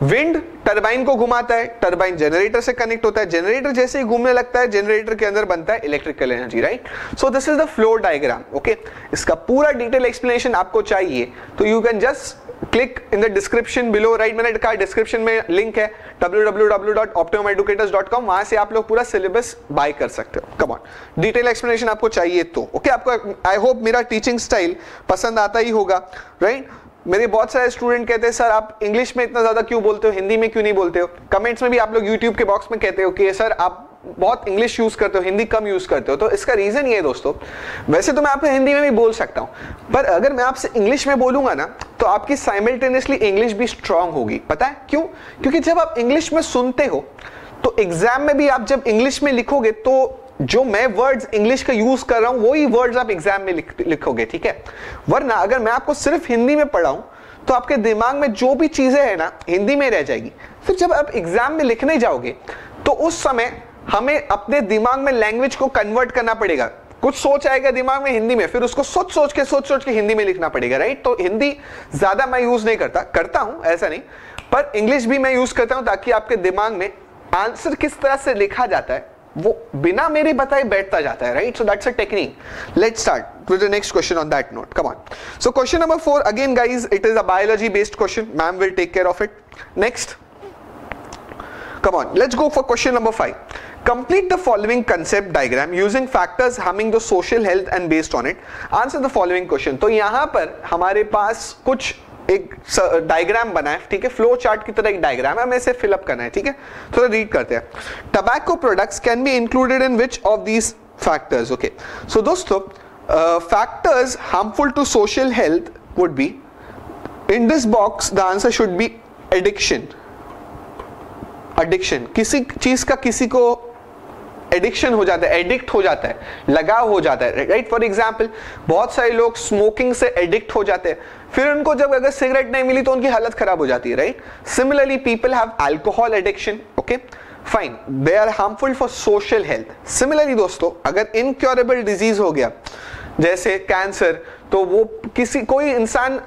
विंड टरबाइन को घुमाता है टरबाइन जनरेटर से कनेक्ट होता है जनरेटर जैसे ही घूमने लगता है जनरेटर के अंदर बनता है electrical energy right so this is the flow diagram okay इसका पूरा डिटेल एक्सप्लेनेशन आपको चाहिए। तो you can just click in the description below right मैंने कहा डिस्क्रिप्शन में लिंक है www.optimumeducators.com वहाँ से आप लोग पूरा सिलेबस बाय कर सकते हो। कम ऑन डिटेल एक्सप्लेनेशन आपको चाहिए तो ओके okay, आपको आई होप मेरा टीचिंग स्टाइल पसंद आता ही होगा राइट right? मेरे बहुत सारे स्टूडेंट कहते हैं, सर, आप इंग्लिश में इतना ज़्यादा क्यों बोलते हो? हिंदी में क्यों नहीं बोलते हो? कमेंट्स में भी आप लोग यूट्यूब के बॉक्स में कहते हो कि, सर, आप बहुत इंग्लिश यूज़ करते हो, हिंदी कम यूज़ करते हो। तो इसका रीजन ये है दोस्तों, वैसे तो मैं आपको हिंदी में भी बोल सकता हूँ, पर अगर मैं आपसे इंग्लिश में बोलूँगा ना तो आपकी साइमल्टेनियसली इंग्लिश भी स्ट्रांग होगी। पता है क्यों? क्योंकि जब आप इंग्लिश में सुनते हो तो एग्ज़ाम में भी आप जब इंग्लिश में लिखोगे तो जो मैं वर्ड्स इंग्लिश का यूज़ कर रहा हूँ वही वर्ड्स आप एग्ज़ाम में लिख, लिखोगे ठीक है? वरना अगर मैं आपको सिर्फ़ हिंदी में पढ़ाऊं तो आपके दिमाग में जो भी चीज़ें है ना हिंदी में रह जाएगी। फिर जब आप एग्ज़ाम में लिखने जाओगे तो उस समय हमें अपने दिमाग में लैंग्वेज को कन्वर्ट करना पड़ेगा। कुछ सोच आएगा दिमाग में हिंदी में फिर उसको सोच सोच के सोच सोच के हिंदी में लिखना पड़ेगा राइट तो हिंदी ज़्यादा मैं यूज़ नहीं करता करता हूँ ऐसा नहीं पर इंग्लिश भी मैं यूज़ करता हूँ ताकि आपके दिमाग में आंसर किस तरह से लिखा जाता है वो बिना मेरे बताए बैठता जाता है right so that's a technique let's start with the next question on that note come on so question number four again guys it is a biology based question ma'am will take care of it next come on let's go for question number five complete the following concept diagram using factors harming the social health and based on it answer the following question तो यहाँ पर हमारे पास कुछ एक diagram बना है ठीक है? फ्लो चार्ट की तरह एक डायग्राम है, हमें इसे फिलअप करना है, ठीक है? थोड़ा रीड करते हैं। Tobacco products can be included in which of these factors okay so दोस्तों factors harmful to social health would be in this box the answer should be addiction addiction किसी चीज़ का किसी को एडिक्शन हो जाता है एडिक्ट हो जाता है, लगाव हो जाता है राइट फॉर एग्ज़ाम्पल बहुत सारे लोग स्मोकिंग से एडिक्ट हो जाते हैं। फिर उनको जब अगर सिगरेट नहीं मिली तो उनकी हालत खराब हो जाती है right similarly people have alcohol addiction okay fine they are harmful for social health similarly दोस्तों, अगर इनक्योरेबल डिज़ीज़ हो गया, जैसे कैंसर तो वो किसी, कोई इंसान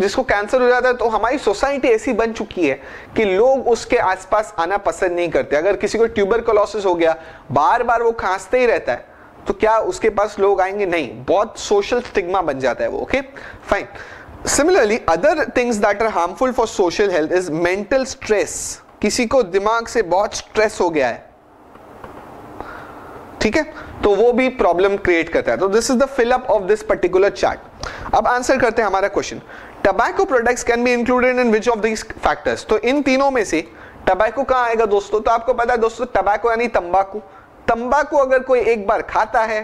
जिसको कैंसर हो जाता है तो हमारी सोसाइटी ऐसी बन चुकी है कि लोग उसके आसपास आना पसंद नहीं करते। अगर किसी को ट्यूबर हो गया बार बार वो खांसते ही रहता है तो क्या उसके पास लोग आएँगे? नहीं, बहुत सोशल स्टिग्मा बन जाता है वो okay fine similarly other things that are harmful for social health is mental stress किसी को दिमाग से बहुत स्ट्रेस हो गया है। ठीक है? तो वो भी प्रॉब्लम क्रिएट करता है। तो this is the fill up of this particular chart अब आंसर करते हैं हमारा question tobacco products can be included in which of these factors तो इन तीनों में से टबैको कहाँ आएगा दोस्तों? तो आपको पता है दोस्तों टबैको यानी तंबाकू। तंबाकू अगर कोई एक बार खाता है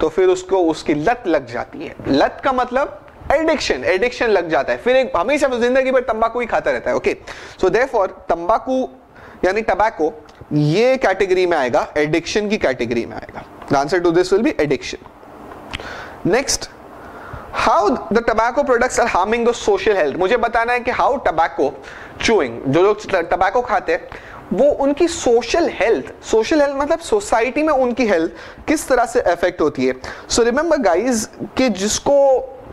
तो फिर उसको, उसकी लत लग जाती है। लत का मतलब एडिक्शन एडिक्शन लग जाता है। फिर एक, हमेशा ज़िंदगी भर तंबाकू ही खाता रहता है ओके सो देयरफॉर तंबाकू यानी टबैको ये कैटेगरी में आएगा एडिक्शन की कैटेगरी में आएगा। The answer to this will be addiction next how the tobacco products are harming the social health मुझे बताना है कि हाउ टबैको चूइंग जो लोग टबैको खाते हैं, वो उनकी सोशल हेल्थ सोशल हेल्थ मतलब सोसाइटी में उनकी हेल्थ किस तरह से इफ़ेक्ट होती है? सो रिमेंबर गाइस कि जिसको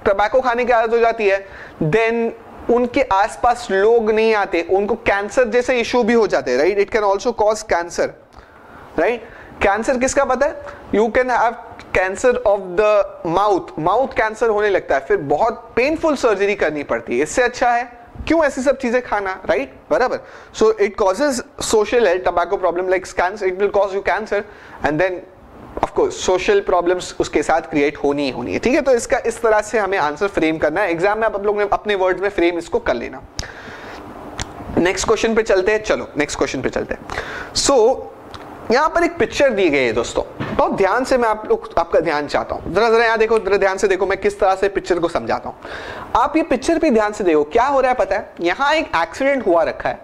टबैको खाने की आदत हो जाती है देन उनके आसपास लोग नहीं आते, उनको कैंसर जैसे इशू भी हो जाते हैं right it can also cause cancer right cancer किसका पता है? You can have cancer of the mouth mouth cancer होने लगता है फिर बहुत पेनफुल सर्जरी करनी पड़ती है। इससे अच्छा है क्यों ऐसी सब चीज़ें खाना राइट बराबर। So it causes social health tobacco problem like cancer it will cause you cancer and then of course social problems उसके साथ क्रिएट होनी ही होनी है। ठीक है? तो इसका इस तरह से हमें आंसर फ्रेम करना है। एग्ज़ाम में आप लोग ने अपने वर्ड में फ्रेम इसको कर लेना। नेक्स्ट क्वेश्चन पे चलते हैं। चलो नेक्स्ट क्वेश्चन पे चलते हैं। सो so, यहाँ पर एक पिक्चर दी गई है दोस्तों। बहुत ध्यान से मैं आप लोग, आपका ध्यान चाहता हूँ। जरा जरा यहाँ देखो, जरा ध्यान से देखो, मैं किस तरह से पिक्चर को समझाता हूँ। आप ये पिक्चर पे ध्यान से देखो, क्या हो रहा है पता है? यहाँ एक एक्सीडेंट हुआ रखा है।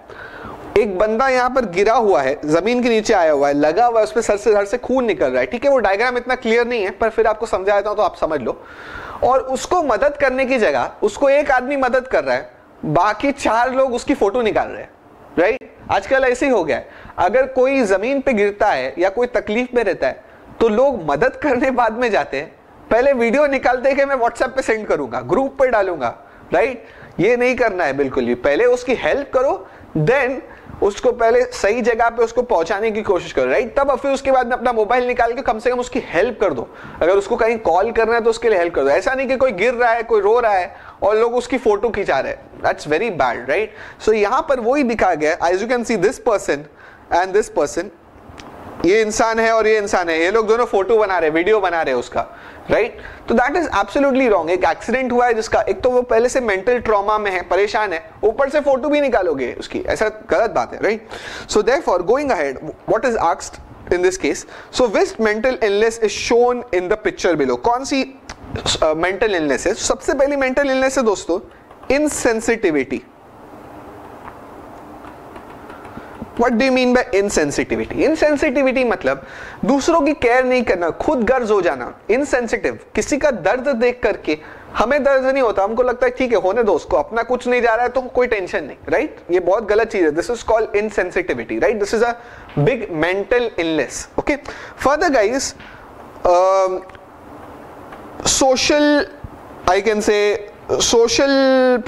एक बंदा यहाँ पर गिरा हुआ है, ज़मीन के नीचे आया हुआ है, लगा हुआ है, उसमें सर से सर से खून निकल रहा है। ठीक है, वो डायग्राम इतना क्लियर नहीं है, पर फिर आपको समझा देता हूँ तो आप समझ लो। और उसको मदद करने की जगह, उसको एक आदमी मदद कर रहा है, बाकी चार लोग उसकी फ़ोटो निकाल रहे हैं। राइट आजकल ऐसे ही हो गया है। अगर कोई ज़मीन पे गिरता है या कोई तकलीफ़ में रहता है तो लोग मदद करने बाद में जाते हैं। पहले वीडियो निकालते कि मैं व्हाट्सएप पे सेंड करूँगा ग्रुप पे डालूँगा। राइट ये नहीं करना है बिल्कुल भी। पहले उसकी हेल्प करो देन उसको पहले सही जगह पे उसको पहुँचाने की कोशिश करो राइट तब फिर उसके बाद में अपना मोबाइल निकाल के कम से कम उसकी हेल्प कर दो। अगर उसको कहीं कॉल करना है तो उसके लिए हेल्प कर दो। ऐसा नहीं कि कोई गिर रहा है, कोई रो रहा है और लोग उसकी फ़ोटो खिंचा रहे हैं। That's very bad right so यहाँ पर वही दिखा गया as you can see this person and this person ये इंसान है और ये इंसान है। ये लोग दोनों फ़ोटो बना रहे वीडियो बना रहे उसका। राइट? तो दैट इज़ एब्सोल्युटली रॉन्ग एक एक्सीडेंट हुआ है जिसका एक तो वो पहले से मेंटल ट्रॉमा में है परेशान है ऊपर से फ़ोटो भी निकालोगे उसकी। ऐसा गलत बात है right so therefore going ahead what is asked in this case so which mental illness is shown in the picture below कौन सी मेंटल uh, इलनेस है? सबसे पहली मेंटल इलनेस है दोस्तों insensitivity what do mean by insensitivity insensitivity मतलब दूसरों की केयर नहीं करना, खुद गर्ज हो जाना। इनसेंसिटिव किसी का दर्द देख करके हमें दर्द नहीं होता, हमको लगता है ठीक है, होने दो उसको, अपना कुछ नहीं जा रहा है तो कोई टेंशन नहीं राइट ये बहुत गलत चीज़ है। This is called insensitivity right this is a big mental illness okay further guys social, i can say, social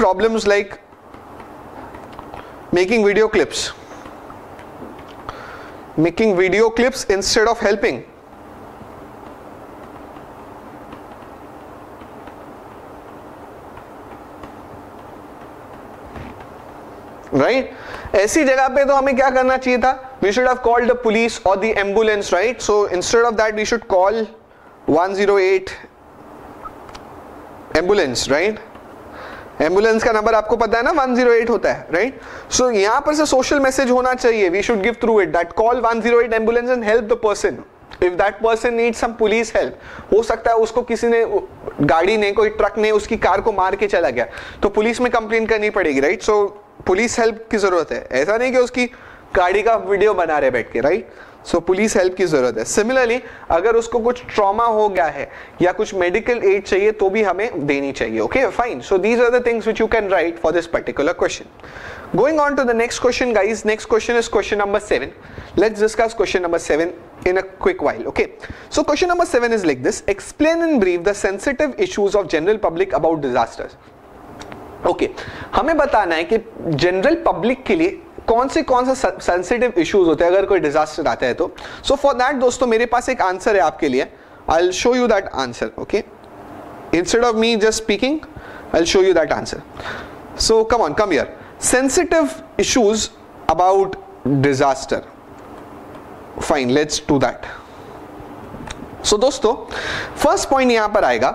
problems like making video clips making video clips instead of helping. Right right? ऐसी जगह पे तो हमें क्या करना चाहिए था? We should have called the police और the ambulance right so instead of that we should call 108 ambulance right ambulance का नंबर आपको पता है ना 108 होता है राइट सो so, यहाँ पर से सोशल मैसेज होना चाहिए। We should give through it that call 108 ambulance and help the person if that person need some police help हो सकता है उसको किसी ने गाड़ी ने कोई ट्रक ने उसकी कार को मार के चला गया। तो पुलिस में कंप्लेन करनी पड़ेगी राइट सो पुलिस हेल्प की ज़रूरत है। ऐसा नहीं कि उसकी गाड़ी का वीडियो बना रहे बैठ के राइट सो पुलिस हेल्प की ज़रूरत है। सिमिलरली अगर उसको कुछ ट्रॉमा हो गया है या कुछ मेडिकल एड चाहिए तो भी हमें देनी चाहिए okay fine so these are the things which you can write for this particular question going on to the next question guys next question is question number 7 let's discuss question number 7 in a quick while, okay? So, question number 7 is like this. Explain in brief the sensitive issues of general public about disasters. Okay okay. हमें बताना है कि general public के लिए कौन से, कौन सा सेंसिटिव इश्यूज़ होते हैं अगर कोई डिजास्टर आता है तो? सो फॉर दैट दोस्तों, मेरे पास एक आंसर है आपके लिए। I will show you that answer okay instead of me just speaking I will show you that answer so come on come here sensitive issues about disaster fine let's do that so दोस्तों first point यहाँ पर आएगा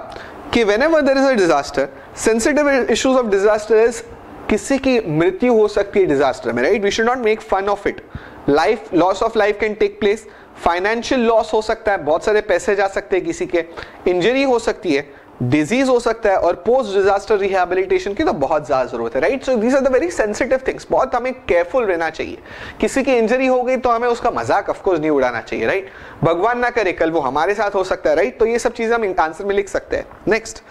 कि whenever there is a disaster sensitive issues of disaster is किसी की मृत्यु हो सकती है डिजास्टर में right we should not make fun of it life loss of life can take place financial loss हो सकता है, बहुत सारे पैसे जा सकते हैं किसी के. इंजरी हो सकती है. डिज़ीज़ हो सकता है और पोस्ट डिजास्टर रिहेबिलिटेशन की तो बहुत ज़्यादा ज़रूरत है right so these are the very sensitive things बहुत हमें केयरफुल रहना चाहिए। किसी की इंजरी हो गई तो हमें उसका मज़ाक ऑफकोर्स नहीं उड़ाना चाहिए राइट भगवान ना करे, कल वो हमारे साथ हो सकता है राइट तो ये सब चीज़ें हम आंसर में लिख सकते हैं। Next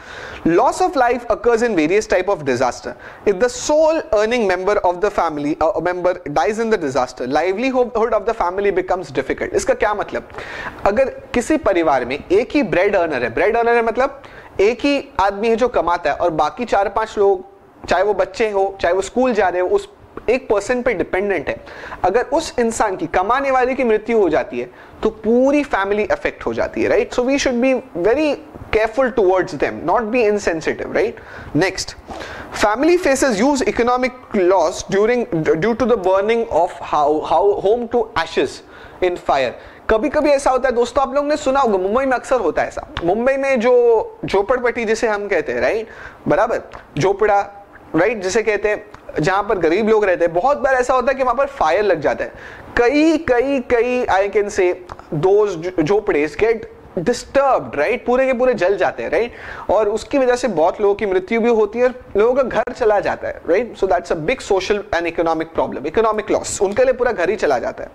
loss of life occurs in various type of disaster if the sole earning member of the family member dies in the disaster livelihood of the family becomes difficult इसका क्या मतलब? अगर किसी परिवार में एक ही ब्रेड अर्नर है ब्रेड अर्नर है मतलब एक ही आदमी है जो कमाता है और बाकी चार पाँच लोग, चाहे वो बच्चे हो, चाहे वो स्कूल जा रहे हो, उस एक पर्सन पे डिपेंडेंट है। अगर उस इंसान की कमाने वाले की मृत्यु हो जाती है तो पूरी फैमिली अफेक्ट हो जाती है right so we should be very careful towards them not be insensitive right next family faces use economic loss during due to the burning of how how home to ashes in fire कभी कभी ऐसा होता है, दोस्तों, आप लोग ने सुना होगा, मुंबई में अक्सर होता है ऐसा। मुंबई में जो झोपड़पट्टी जिसे हम कहते हैं राइट बराबर? झोपड़ा राइट जिसे कहते हैं, जहाँ पर गरीब लोग रहते हैं। बहुत बार ऐसा होता है कि वहाँ पर फायर लग जाता है। कई कई कई आई कैन से दो झोपड़े गेट डिस्टर्ब राइट पूरे के पूरे जल जाते हैं राइट और उसकी वजह से बहुत लोगों की मृत्यु भी होती है लोगों का घर चला जाता है right so that's a big social and economic problem economic loss उनके लिए पूरा घर ही चला जाता है।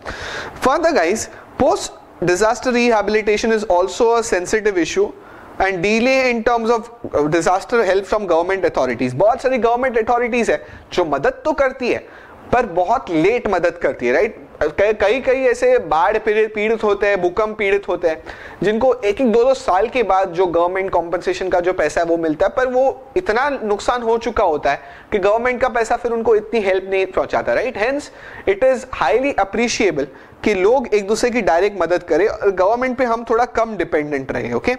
Further guys post disaster rehabilitation is also a sensitive issue and delay in terms of disaster help from government authorities बहुत सारी गवर्नमेंट अथॉरिटीज है जो मदद तो करती है पर बहुत लेट मदद करती है राइट कई कई ऐसे बाढ़ पीड़ित होते हैं, भूकंप पीड़ित होते हैं, जिनको एक एक दो दो साल के बाद जो गवर्नमेंट कॉम्पनसेशन का जो पैसा है वो मिलता है, पर वो इतना नुकसान हो चुका होता है कि गवर्नमेंट का पैसा फिर उनको इतनी हेल्प नहीं पहुंचाता right hence it is highly appreciable कि लोग एक दूसरे की डायरेक्ट मदद करें और गवर्नमेंट पे हम थोड़ा कम डिपेंडेंट रहे okay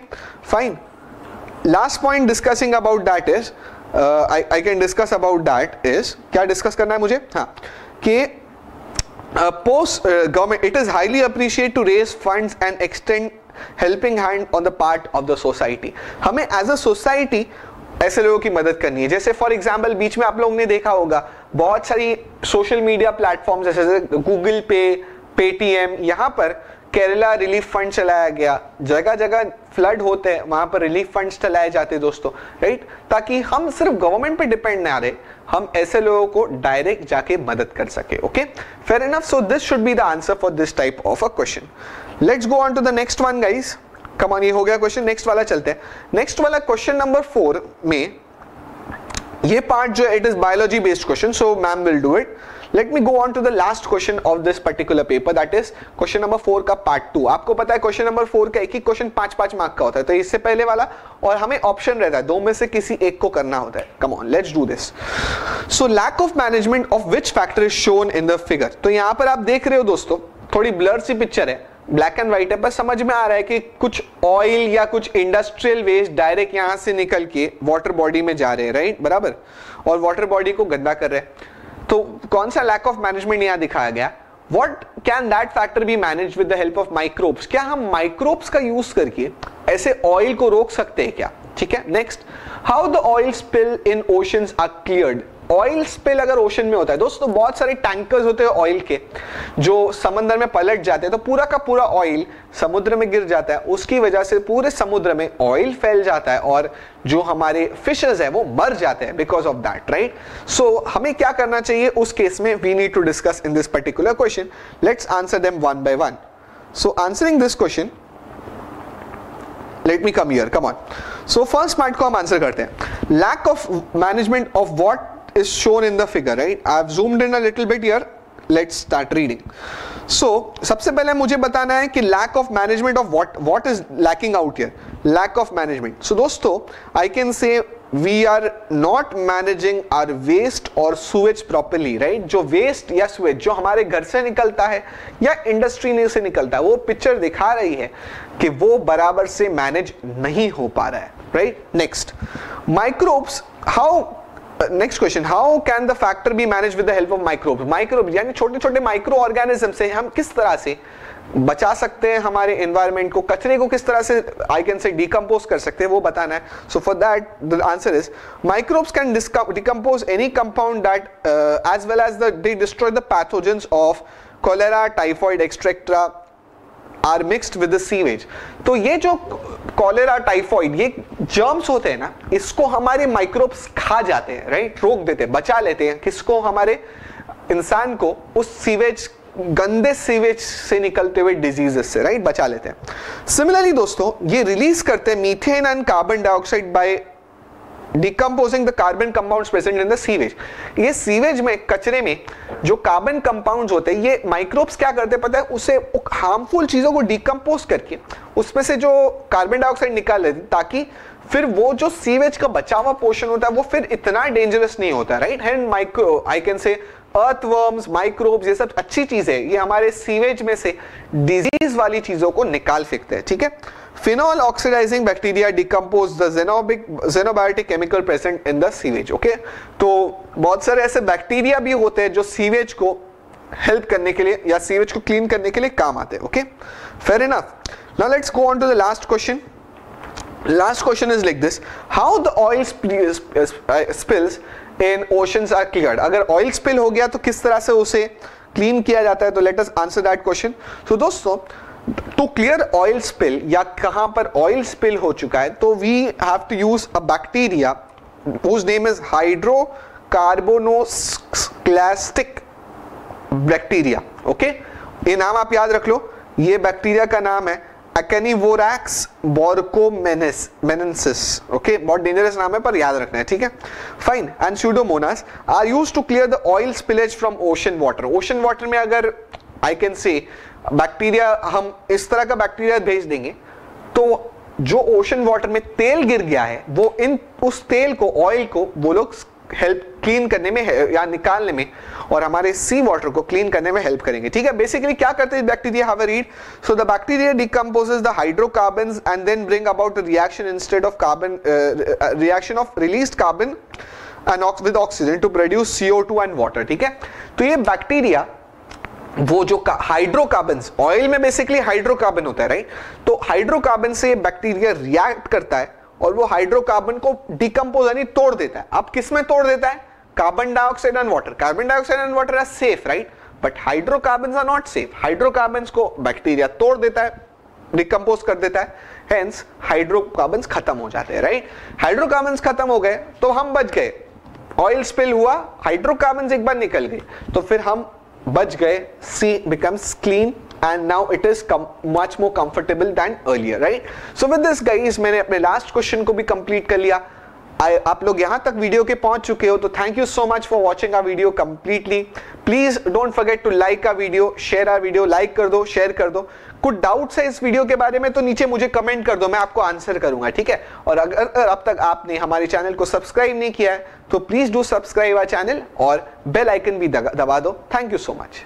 fine last point discussing about that is I can discuss about that is क्या डिस्कस करना है मुझे? हाँ. कि uh, government, it is highly appreciated to raise funds and extend helping hand on the part of the society. हमें as a society ऐसे लोगों की मदद करनी है. जैसे फॉर एग्ज़ाम्पल बीच में आप लोगों ने देखा होगा बहुत सारी सोशल मीडिया प्लेटफॉर्म जैसे गूगल पे पेटीएम यहाँ पर केरला रिलीफ फंड चलाया गया। जगह जगह फ्लड होते हैं, वहाँ पर रिलीफ फंड्स चलाए जाते दोस्तों राइट ताकि हम सिर्फ़ गवर्नमेंट पे डिपेंड ना रहे, हम ऐसे लोगों को डायरेक्ट जाके मदद कर सके okay fair enough so this should be the answer for this type of a question let's go on to the next one guys come on ये हो गया क्वेश्चन नेक्स्ट वाला चलते हैं। नेक्स्ट वाला क्वेश्चन नंबर फोर में ये part जो it is biology based question so ma'am will do it let me go on to the last question of this particular paper that is question number four का part two आपको पता है question number four का एक ही question पाँच पाँच mark का होता है तो इससे पहले वाला, और हमें ऑप्शन रहता है, दो में से किसी एक को करना होता है. Come on let's do this so lack of management of which factor is shown in the figure तो यहाँ पर आप देख रहे हो दोस्तों, थोड़ी ब्लर सी पिक्चर है. ब्लैक एंड व्हाइट है, पर समझ में आ रहा है कि कुछ ऑयल या कुछ इंडस्ट्रियल वेस्ट डायरेक्ट यहाँ से निकल के वाटर बॉडी में जा रहे हैं राइट बराबर? और वाटर बॉडी को गंदा कर रहे हैं. तो कौन सा लैक ऑफ़ मैनेजमेंट यहाँ दिखाया गया? What can that factor be manage with the help of microbes क्या हम माइक्रोब्स का यूज़ करके ऐसे ऑयल को रोक सकते हैं क्या? ठीक है next how the oil spill in oceans are cleared oil spill अगर ओशन में होता है, दोस्तों, बहुत सारे टैंकर्स होते हैं ऑयल के, जो समंदर में पलट जाते हैं तो पूरा का पूरा ऑयल समुद्र में गिर जाता है। उसकी वजह से पूरे समुद्र में ऑयल फैल जाता है और जो हमारे फिशेस है, वो मर जाते हैं because of that right so हमें क्या करना चाहिए उस केस में? We need to discuss in this particular question let's answer them one by one so answering this question let me come here come on so first part को हम answer करते हैं. Lack of management of what is shown in the figure right? I have zoomed in a little bit here. Let's start reading. So, सबसे पहले मुझे बताना है कि lack of management of what what is lacking out here lack of management so दोस्तों I can say we are not managing our waste और sewage properly right जो waste या सुएज जो हमारे घर से निकलता है या इंडस्ट्री से निकलता है वो पिक्चर दिखा रही है कि वो बराबर से मैनेज नहीं हो पा रहा है right next microbes how next question how can the factor be manage with the help of microbe microbe यानी छोटे छोटे माइक्रो ऑर्गेनिज्म से हम किस तरह से बचा सकते हैं? हमारे एनवायरमेंट को, कचरे को किस तरह से आई कैन से डिकम्पोज कर सकते हैं? वो बताना है। So for that the answer is microbes can decompose any compound that as well as the they destroy the pathogens of cholera typhoid एक्सट्रेक्ट्रा are mixed with the sewage तो ये जो कॉलेरा टाइफॉइड ये जर्म्स होते हैं ना, इसको हमारे microbes खा जाते हैं राइट रोक देते हैं, बचा लेते हैं। किसको? हमारे इंसान को उस सीवेज गंदे सीवेज से निकलते हुए डिजीजेस से राइट बचा लेते हैं। सिमिलरली दोस्तों, ये रिलीज़ करते हैं methane and carbon dioxide by decomposing the carbon compounds present in the sewage ये सीवेज में, कचरे में जो कार्बन कंपाउंड्स होते हैं, ये माइक्रोब्स क्या करते पता है? उसे हार्मफुल चीज़ों को डिकम्पोज करके, उसमें से जो कार्बन डाइऑक्साइड निकाल लेते ताकि फिर वो जो सीवेज का बचा हुआ पोर्शन होता है, वो फिर इतना डेंजरस नहीं होता right and micro I can say earthworms microbes ये सब अच्छी चीज़ है। ये हमारे सीवेज में से डिज़ीज़ वाली चीज़ों को निकाल सकते हैं, ठीक है? Phenol oxidising bacteria decompose the xenobic xenobiotic chemical present in the sewage okay तो बहुत सारे ऐसे बैक्टीरिया भी होते हैं जो सीवेज को हेल्प करने के लिए या सीवेज को क्लीन करने के लिए काम आते हैं okay fair enough now let's go on to the last question last question is like this. How the oil spills in oceans are cleared? अगर oil spill हो गया तो किस तरह से उसे क्लीन किया जाता है? तो let us answer that question. So दोस्तों टू क्लियर ऑयल स्पिल या कहाँ पर ऑयल स्पिल हो चुका है तो we have to use a bacteria whose name is hydrocarbonoclastic bacteria okay ये नाम आप याद रख लो। ये बैक्टीरिया का नाम है Acanivorax borcomensis ओके बहुत डेंजरस नाम है, पर याद रखना है, ठीक है? Fine and pseudomonas are use to clear the oil spillage from ocean water ocean water में अगर आई कैन से बैक्टीरिया हम इस तरह का बैक्टीरिया भेज देंगे। तो जो ओशन वाटर में तेल गिर गया है, वो इन, उस तेल को ऑयल को, वो लोग हेल्प क्लीन करने में, या निकालने में, और हमारे सी वाटर को क्लीन करने में हेल्प करेंगे। ठीक है? बेसिकली क्या करते हैं bacteria have a read so the bacteria decomposes the hydrocarbons and then bring about reaction instead of carbon reaction of released carbon and with oxygen to produce CO2 and water ठीक है? तो ये bacteria वो जो hydrocarbon oil में basically hydrocarbon होता है right तो हाइड्रोकार्बन से बैक्टीरिया रिएक्ट करता है और वो हाइड्रोकार्बन को डिकम्पोज यानी तोड़ देता है। अब किसमें तोड़ देता है? Carbon dioxide and water carbon dioxide and water are safe right but hydrocarbon are not safe hydrocarbon को बैक्टीरिया तोड़ देता है डिकम्पोज कर देता है। हेंस हाइड्रोकार्बन खत्म हो जाते हैं राइट हाइड्रोकार्बन खत्म हो गए तो हम बच गए। ऑयल स्पिल हुआ हाइड्रोकार्बन एक बार निकल गए। तो फिर हम बच गए sea becomes clean and now it is much more comfortable than earlier right? So with this guys मैंने अपने last question को भी complete कर लिया। I, आप लोग यहाँ तक वीडियो के पहुँच चुके हो तो thank you so much for watching our video completely please don't forget to like our video share our video like कर दो शेयर कर दो। कुछ डाउट्स है इस वीडियो के बारे में तो नीचे मुझे कमेंट कर दो, मैं आपको आंसर करूँगा, ठीक है? और अगर अब तक आपने हमारे चैनल को सब्सक्राइब नहीं किया है तो please do subscribe our channel और बेल आइकन भी दबा दो। Thank you so much